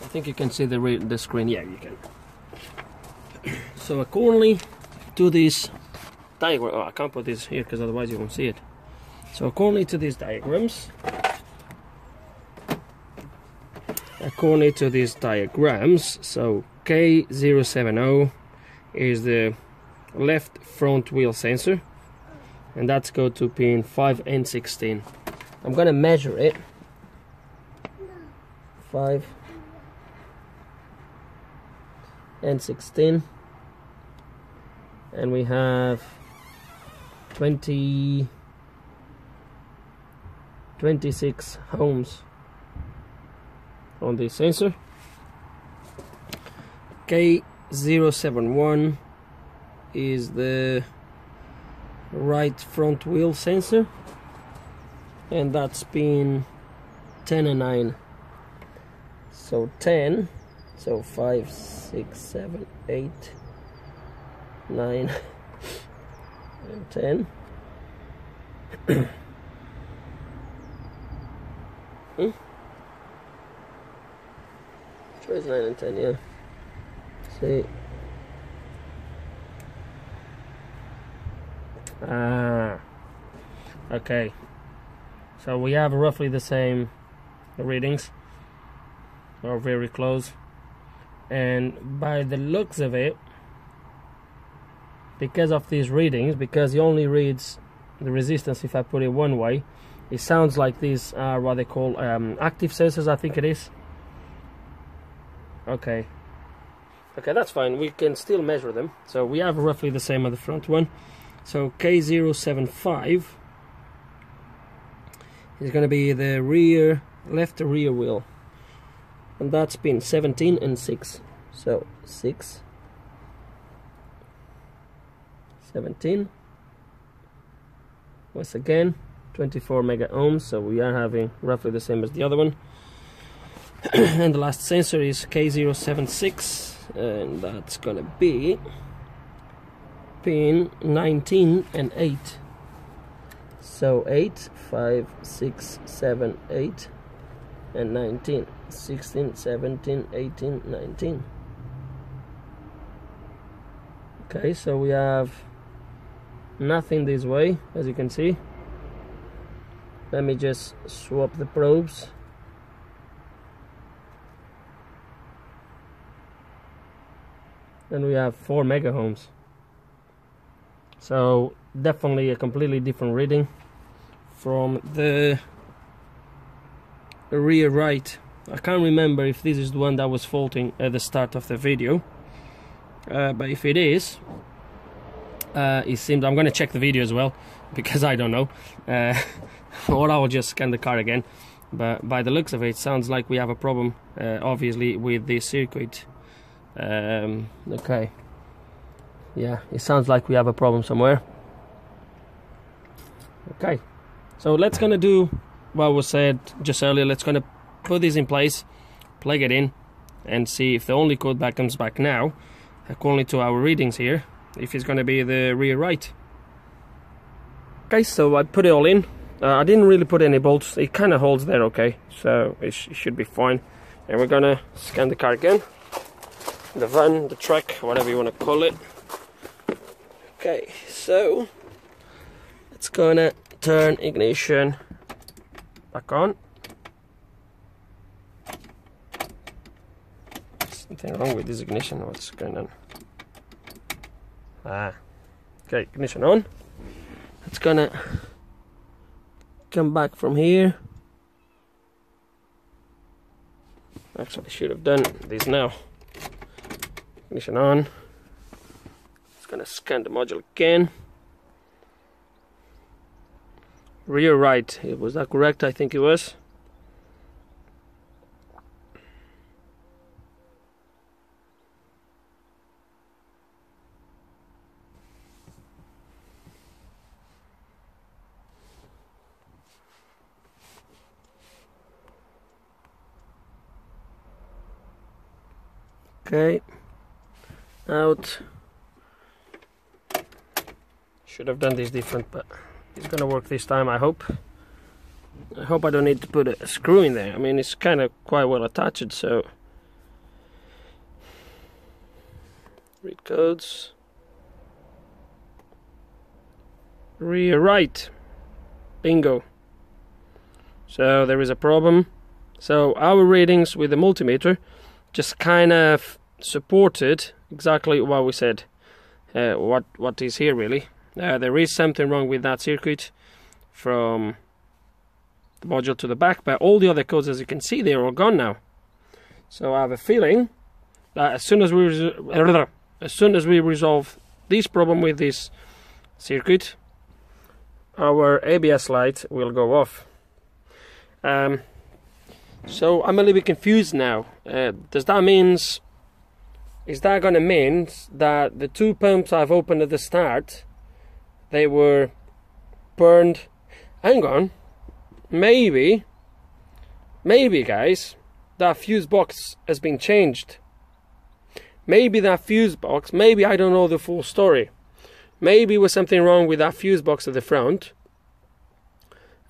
I think you can see the, the screen. Yeah, you can. <clears throat> So accordingly to this diagram, oh, I can't put this here because otherwise you won't see it. So accordingly to these diagrams, according to these diagrams so K070 is the left front wheel sensor and that's go to pin 5 and 16 I'm gonna measure it 5 and 16 and we have 20 26 ohms on the sensor. K071 is the right front wheel sensor and that's pin 10 and 9 so 10 so 5 6 7 8 9 and 10 hmm? Choice 9 and 10 yeah see Ah, okay. So we have roughly the same readings, or very close. And by the looks of it, because of these readings, because he only reads the resistance if I put it one way, it sounds like these are what they call um, active sensors, I think it is. Okay. Okay, that's fine. We can still measure them. So we have roughly the same at the front one. So K075 is going to be the rear, left rear wheel. And that's pin 17 and 6. So 6, 17. Once again, 24 mega ohms, so we are having roughly the same as the other one. <clears throat> and the last sensor is K076, and that's gonna be pin 19 and 8 so 8 5 6 7 8 and 19 16 17 18 19 okay so we have nothing this way as you can see. Let me just swap the probes. And we have 4 mega ohms so definitely a completely different reading from the rear right I can't remember if this is the one that was faulting at the start of the video. Uh, but if it is uh, it seems I'm gonna check the video as well <laughs> because I don't know. Uh, <laughs> or I will just scan the car again. But by the looks of it, it sounds like we have a problem uh, obviously with the circuit. Um, okay. Yeah it sounds like we have a problem somewhere. Okay. So let's gonna do what was said just earlier. Let's gonna put this in place plug it in and see if the only code that comes back now according to our readings here if it's gonna be the rear right. Okay so I put it all in. Uh, I didn't really put any bolts. It kind of holds there okay? So it, sh it should be fine. And we're gonna scan the car again. The van the truck whatever you want to call it. Okay, so it's gonna turn ignition back on. Something wrong with this ignition, what's going on? Ah, okay, ignition on. It's gonna come back from here. Actually, should have done this now. Ignition on It's gonna scan the module again rear right was that correct I think it was okay out should have done this different, but it's gonna work this time, I hope. I hope I don't need to put a screw in there. I mean, it's kind of quite well attached, so... Read codes. Rear right. Bingo. So there is a problem. So our readings with the multimeter just kind of supported exactly what we said uh, what what is here really. Uh, there is something wrong with that circuit from the module to the back, but all the other codes, as you can see, they're all gone now. So I have a feeling that as soon as we as soon as we resolve this problem with this circuit, our ABS light will go off. Um, so I'm a little bit confused now. Uh, does that means is that going to mean that the two pumps I've opened at the start they were burned? Hang on. Maybe maybe guys that fuse box has been changed. Maybe that fuse box maybe I don't know the full story. Maybe was something wrong with that fuse box at the front.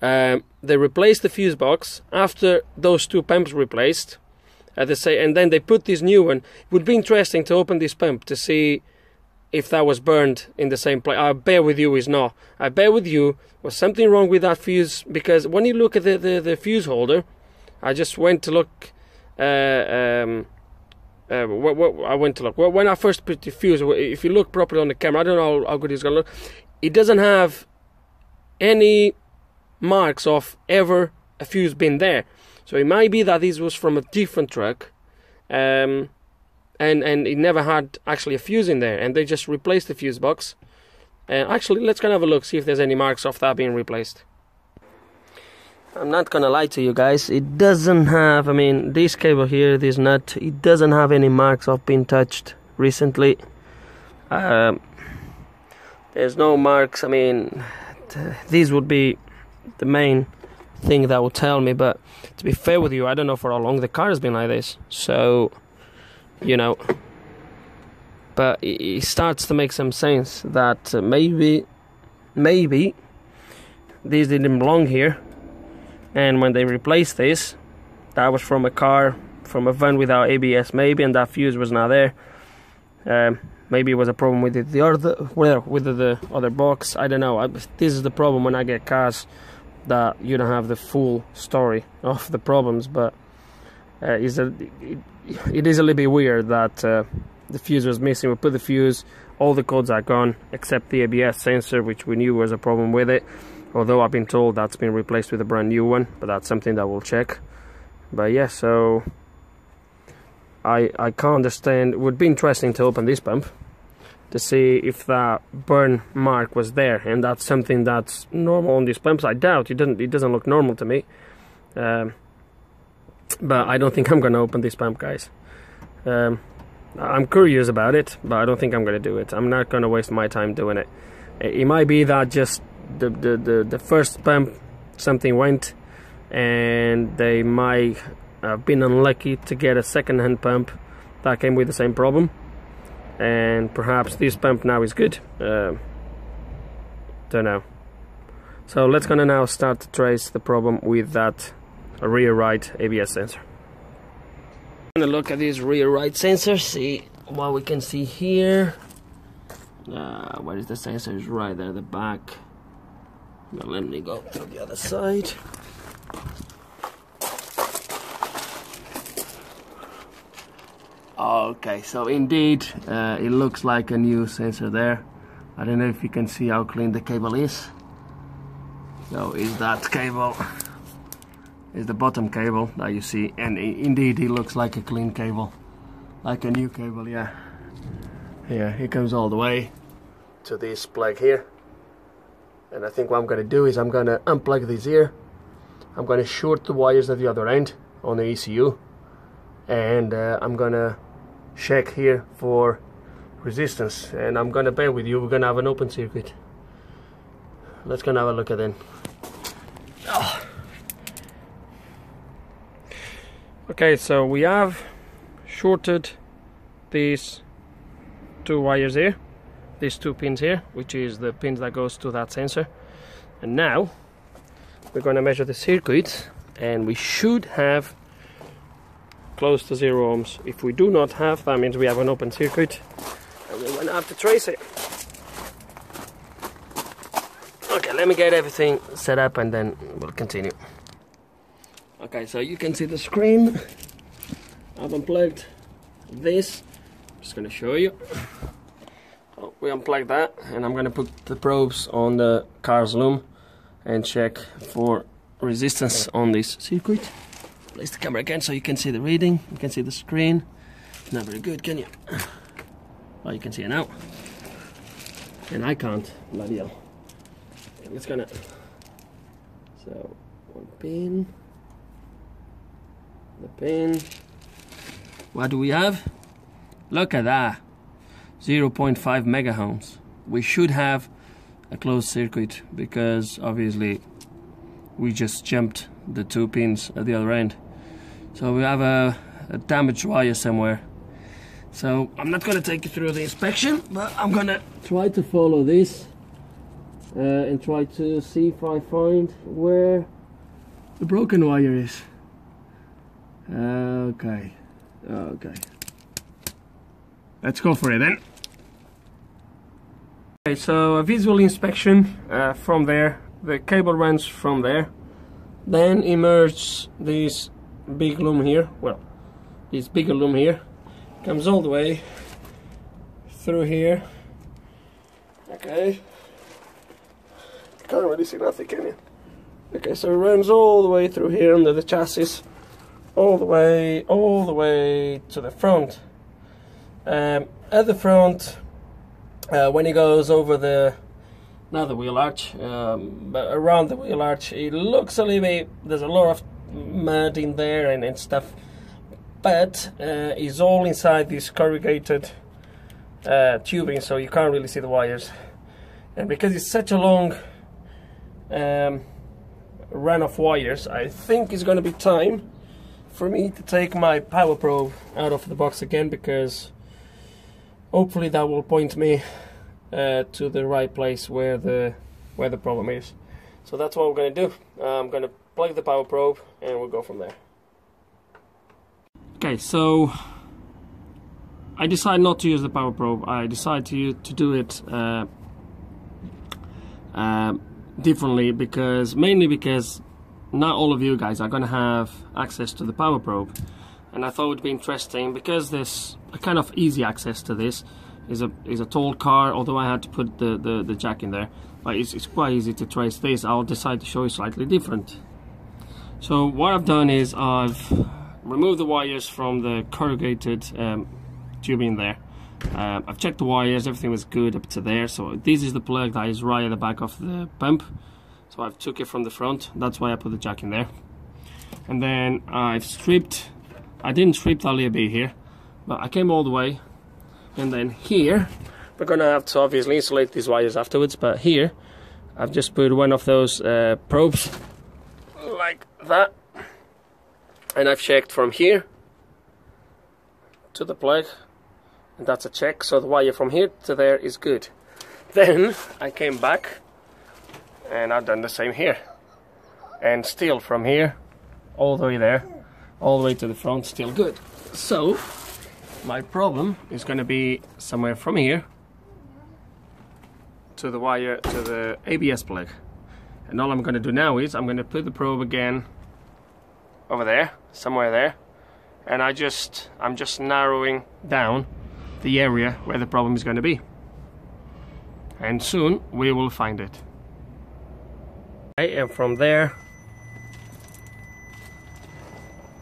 Um, they replaced the fuse box after those two pumps replaced uh, they say, and then they put this new one. It would be interesting to open this pump to see if that was burned in the same place. I bear with you is not. I bear with you was something wrong with that fuse because when you look at the, the, the fuse holder, I just went to look. Uh, um, uh, what, what, I went to look. When I first put the fuse, if you look properly on the camera, I don't know how, how good it's gonna look. It doesn't have any marks of ever a fuse been there. So it might be that this was from a different truck, um, and and it never had actually a fuse in there, and they just replaced the fuse box. Uh, actually, let's kind of have a look, see if there's any marks of that being replaced. I'm not gonna lie to you guys, it doesn't have, I mean, this cable here, this nut, it doesn't have any marks of being touched recently. Um, there's no marks, I mean, <sighs> these would be the main thing that will tell me. But to be fair with you, I don't know for how long the car has been like this. So, you know, but it starts to make some sense that uh, maybe, maybe these didn't belong here. And when they replaced this, that was from a car, from a van without ABS, maybe, and that fuse was not there. Um, maybe it was a problem with the, the other, with the, the other box. I don't know. I, this is the problem when I get cars that you don't have the full story <laughs> of the problems, but uh, is it, it is a little bit weird that uh, the fuse was missing. We put the fuse, all the codes are gone except the ABS sensor, which we knew was a problem with it. Although I've been told that's been replaced with a brand new one, but that's something that we'll check. But yeah, so I I can't understand. It would be interesting to open this pump to see if that burn mark was there and that's something that's normal on these pumps. I doubt it doesn't it doesn't look normal to me. Um, but I don't think I'm gonna open this pump guys. Um, I'm curious about it but I don't think I'm gonna do it. I'm not gonna waste my time doing it. It might be that just the the, the, the first pump something went and they might have been unlucky to get a second hand pump that came with the same problem and perhaps this pump now is good. Uh, don't know. So let's gonna now start to trace the problem with that rear right ABS sensor. I'm gonna look at this rear right sensor see what we can see here. Uh, where is the sensor? Is right there at the back. Now let me go to the other side Okay, so indeed, uh, it looks like a new sensor there. I don't know if you can see how clean the cable is. So is that cable, is the bottom cable that you see, and indeed it looks like a clean cable, like a new cable, yeah. Yeah, it comes all the way to this plug here. And I think what I'm gonna do is I'm gonna unplug this here. I'm gonna short the wires at the other end on the ECU. And uh, I'm gonna check here for resistance and I'm gonna bear with you. We're gonna have an open circuit. Let's gonna have a look at it oh. Ah. okay so we have shorted these two wires here these two pins here which is the pins that goes to that sensor. And now we're going to measure the circuit and we should have close to zero ohms. If we do not have, that means we have an open circuit and we're gonna have to trace it. Okay, let me get everything set up and then we'll continue. Okay, so you can see the screen. I've unplugged this. I'm just gonna show you. Oh, we unplug that and I'm gonna put the probes on the car's loom and check for resistance on this circuit. Place the camera again so you can see the reading, you can see the screen. Not very good, can you? Well, you can see it now. And I can't, bloody hell. It's gonna... So, one pin. The pin. What do we have? Look at that. 0.5 megaohms. We should have a closed circuit because obviously we just jumped the two pins at the other end. So we have a, a damaged wire somewhere. So I'm not gonna take you through the inspection, but I'm gonna try to follow this uh, and try to see if I find where the broken wire is. Okay, okay. Let's go for it then. Okay, so a visual inspection uh, from there. The cable runs from there. Then emerges this big loom here. Well, this bigger loom here comes all the way through here. Okay. Can't really see nothing, can you? Okay, so it runs all the way through here under the chassis, all the way, all the way to the front. Um, at the front, uh, when it goes over the not the wheel arch, um, but around the wheel arch, it looks a little bit. There's a lot of mud in there and, and stuff, but uh, it's all inside this corrugated uh, tubing, so you can't really see the wires. And because it's such a long um, run of wires, I think it's going to be time for me to take my power probe out of the box again because hopefully that will point me uh, to the right place where the where the problem is. So that's what we're going to do. I'm going to plug the power probe and we'll go from there. Okay, so I decided not to use the power probe. I decided to to do it uh, uh, differently because mainly because not all of you guys are going to have access to the power probe, and I thought it would be interesting because there's a kind of easy access to this is a is a tall car. Although I had to put the the, the jack in there, but it's, it's quite easy to trace this. I'll decide to show you slightly different. So what I've done is I've removed the wires from the corrugated um, tubing there. Uh, I've checked the wires, everything was good up to there. So this is the plug that is right at the back of the pump. So I've took it from the front. That's why I put the jack in there. And then I've stripped. I didn't strip that little bit here, but I came all the way and then here we're gonna have to obviously insulate these wires afterwards but here I've just put one of those uh, probes like that. And I've checked from here to the plug and that's a check. So the wire from here to there is good. <laughs> Then I came back and I've done the same here. And still from here all the way there all the way to the front still good. So my problem is going to be somewhere from here to the wire to the ABS plug and all I'm going to do now is I'm going to put the probe again. Over there somewhere there. And I just I'm just narrowing down the area where the problem is going to be. And soon we will find it. Okay, and from there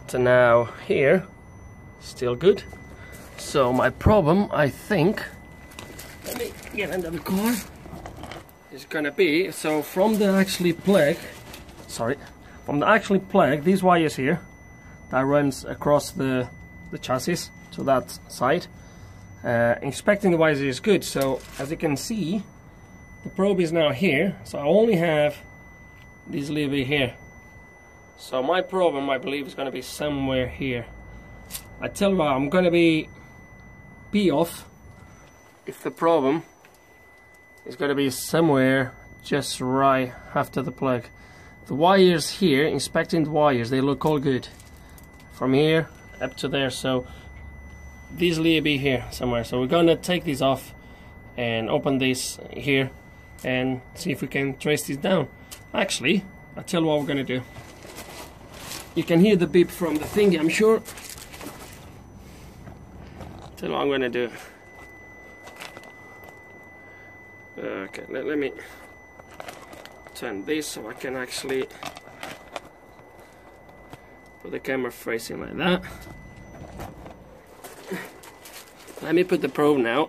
to now here still good. So my problem, I think, let me get under the car, is gonna be, so from the actually plug, sorry, from the actually plug, these wires here, that runs across the, the chassis to that side, uh, inspecting the wires is good, so as you can see, the probe is now here, so I only have this bit here. So my problem, I believe, is to be somewhere here. I tell you what, I'm to be be off if the problem is going to be somewhere just right after the plug. The wires here, inspecting the wires, they look all good. From here up to there, so these will be here somewhere. So we're gonna take these off and open this here and see if we can trace this down. Actually, I'll tell you what we're gonna do. You can hear the beep from the thingy, I'm sure. Tell you what I'm gonna do. Okay let, let me turn this so I can actually put the camera facing like that. Let me put the probe now.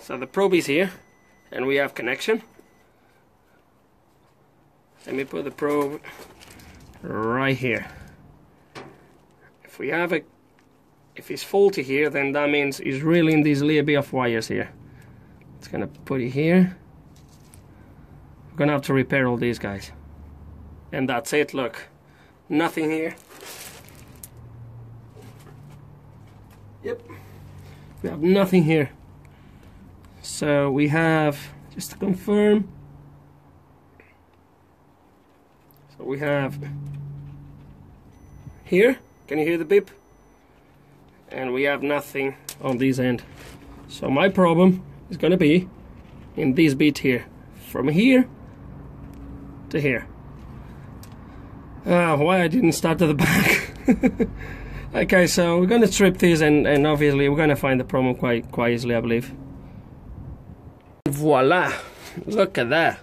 So the probe is here and we have connection. Let me put the probe right here. If we have a if it's faulty here then that means it's really in these little bit of wires here. It's gonna put it here. We're gonna have to repair all these guys. And that's it look. Nothing here. Yep. We have nothing here. So we have just to confirm. So we have here. Can you hear the beep and we have nothing on this end. So my problem is gonna be in this bit here from here to here. Uh, why I didn't start at the <laughs> back? Okay so we're gonna strip this and, and obviously we're gonna find the problem quite quite easily I believe. Voila! Look at that.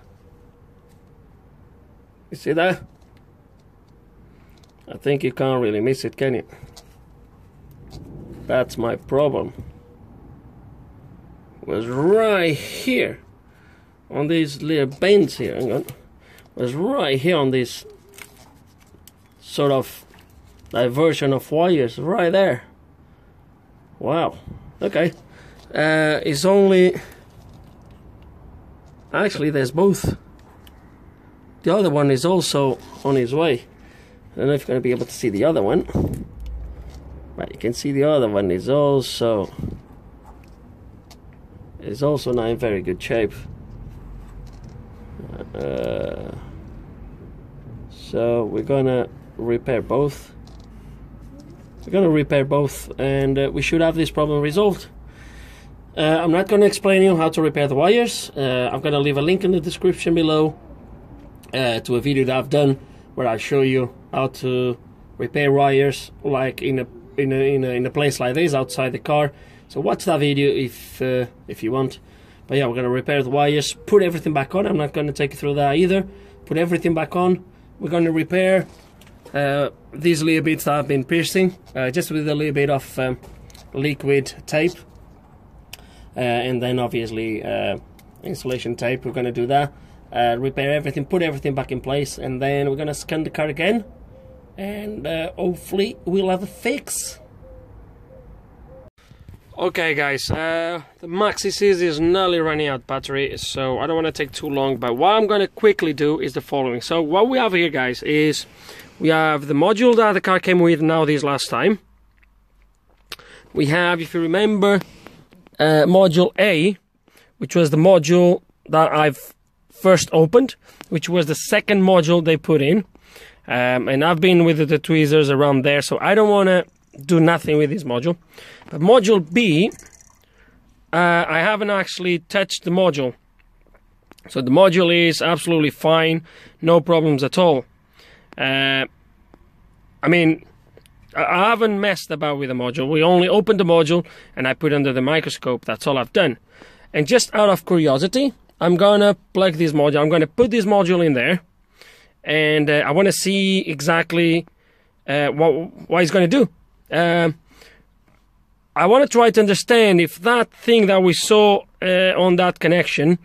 You see that? I think you can't really miss it can you that's my problem. Was right here on these little bends here. Hang on. Was right here on this sort of diversion of wires right there. Wow. Okay. Uh, it's only actually there's both. The other one is also on his way. I don't know if you're going to be able to see the other one. But you can see the other one is also is also not in very good shape. Uh, so we're gonna repair both. We're gonna repair both, and uh, we should have this problem resolved. Uh, I'm not gonna explain you how to repair the wires. Uh, I'm gonna leave a link in the description below uh, to a video that I've done where I show you how to repair wires like in a in a, in a, in a place like this outside the car. So watch that video if uh, if you want. But yeah, we're gonna repair the wires, put everything back on. I'm not gonna take you through that either. Put everything back on. We're gonna repair uh, these little bits that have been piercing, uh, just with a little bit of um, liquid tape, uh, and then obviously uh, insulation tape. We're gonna do that. Uh, repair everything, put everything back in place, and then we're gonna scan the car again and uh, hopefully we'll have a fix. Okay guys, uh, the Maxi is nearly running out battery, so I don't want to take too long, but what I'm going to quickly do is the following. So what we have here guys is, we have the module that the car came with now this last time. We have, if you remember, uh, module A, which was the module that I've first opened, which was the second module they put in. Um, and I've been with the tweezers around there, so I don't want to do nothing with this module. But module B, uh, I haven't actually touched the module. So the module is absolutely fine, no problems at all. Uh, I mean, I haven't messed about with the module. We only opened the module and I put under the microscope. That's all I've done. And just out of curiosity, I'm gonna plug this module. I'm gonna put this module in there and uh, I want to see exactly uh, what what he's going to do. Um, I want to try to understand if that thing that we saw uh, on that connection,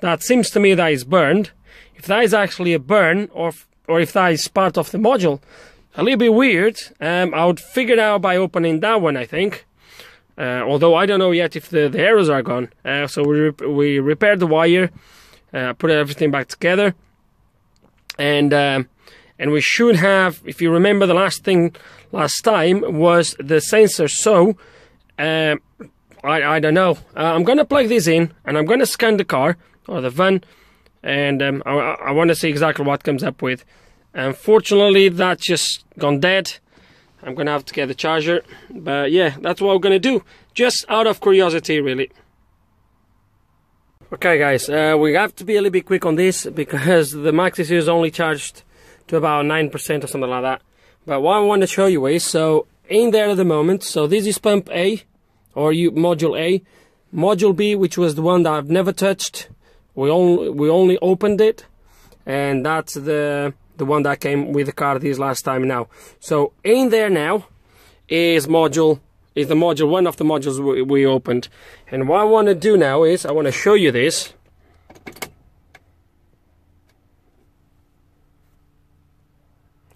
that seems to me that is burned, if that is actually a burn or or if that is part of the module. A little bit weird. Um, I would figure it out by opening that one, I think. Uh, although I don't know yet if the, the arrows are gone. Uh, so we, we repaired the wire, uh, put everything back together and uh, and we should have, if you remember, the last thing last time was the sensor. So uh, I I don't know. Uh, I'm gonna plug this in and I'm gonna scan the car or the van, and um, I, I want to see exactly what comes up with. Unfortunately, that's just gone dead. I'm gonna have to get the charger, but yeah, that's what we're gonna do, just out of curiosity, really. Okay guys, uh, we have to be a little bit quick on this because the Maxis is only charged to about 9% or something like that. But what I want to show you is, so in there at the moment. So this is pump A, or you, module A. Module B, which was the one that I've never touched, we only we only opened it, and that's the the one that came with the car this last time now. So in there now is module is the module one of the modules we, we opened, and what I want to do now is I want to show you this.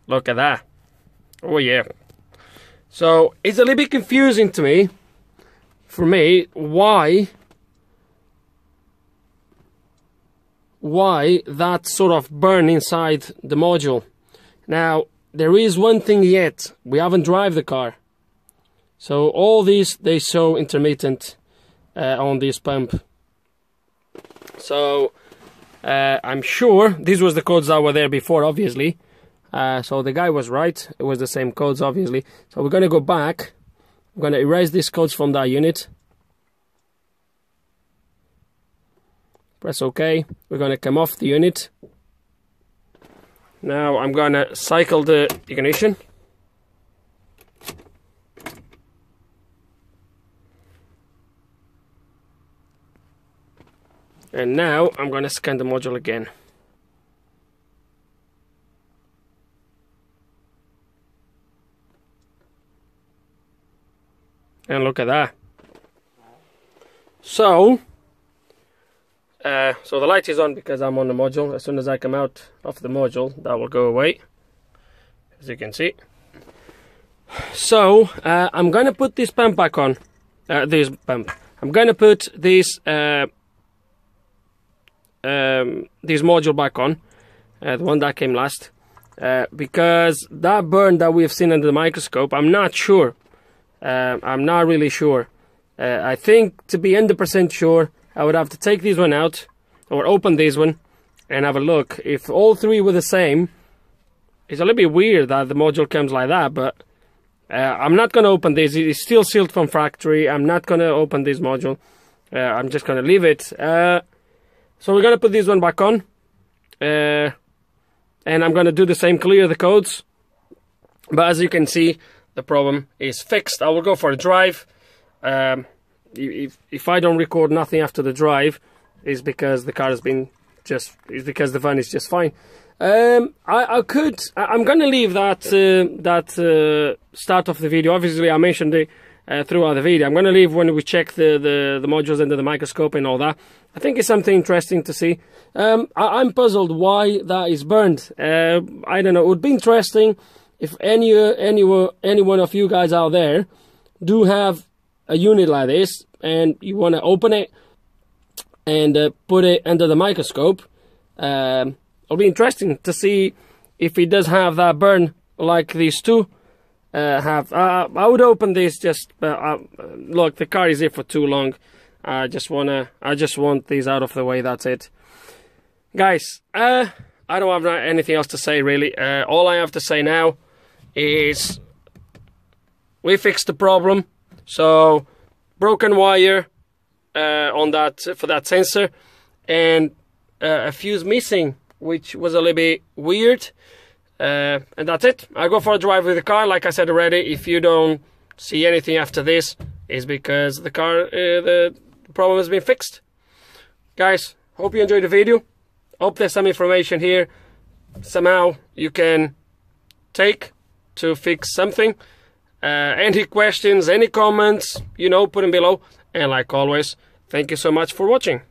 Look at that. Oh yeah. So it's a little bit confusing to me, for me, why why that sort of burn inside the module. Now, there is one thing yet, we haven't drive the car. So all these, they show intermittent uh, on this pump. So, uh, I'm sure, these was the codes that were there before, obviously. Uh, so the guy was right, it was the same codes, obviously. So we're gonna go back, I'm gonna erase these codes from that unit. press OK. We're to come off the unit. Now I'm to cycle the ignition. And now I'm going to scan the module again. And look at that. So, uh, so the light is on because I'm on the module. As soon as I come out of the module, that will go away, as you can see. So uh, I'm going to put this pump back on. Uh, this pump. I'm going to put this uh, um, this module back on, uh, the one that came last, uh, because that burn that we've seen under the microscope, I'm not sure. I'm not really sure. I think to be 100% sure, I would have to take this one out or open this one and have a look. If all three were the same, it's a little bit weird that the module comes like that, but uh, I'm not going to open this. It's still sealed from factory. I'm not going to open this module. Uh, I'm just going to leave it. So we're going to put this one back on. Uh, and I'm going to do the same, clear the codes. But as you can see, the problem is fixed. I will go for a drive. Um, if if I don't record nothing after the drive, is because the car has been just is because the van is just fine. Um, I, I could I, am going to leave that uh, that uh, start of the video. Obviously, I mentioned it uh, throughout the video. I'm going to leave when we check the, the, the modules under the microscope and all that. I think it's something interesting to see. Um, I, am puzzled why that is burned. Uh, I don't know. It would be interesting if any any any one of you guys out there do have a unit like this and you want to open it and uh, put it under the microscope, um, it'll be interesting to see if it does have that burn like these two uh, have. Uh, I would open this just, uh, look, the car is here for too long. I just wanna, I just want these out of the way. That's it, guys. Uh, I don't have anything else to say really. Uh, all I have to say now is we fixed the problem. So broken wire uh, on that for that sensor, and uh, a fuse missing, which was a little bit weird. Uh, and that's it. I go for a drive with the car. Like I said already, if you don't see anything after this, is because the car uh, the problem has been fixed. Guys, hope you enjoyed the video. Hope there's some information here somehow you can take to fix something. Uh, any questions, any comments, you know, put them below. And like always, thank you so much for watching.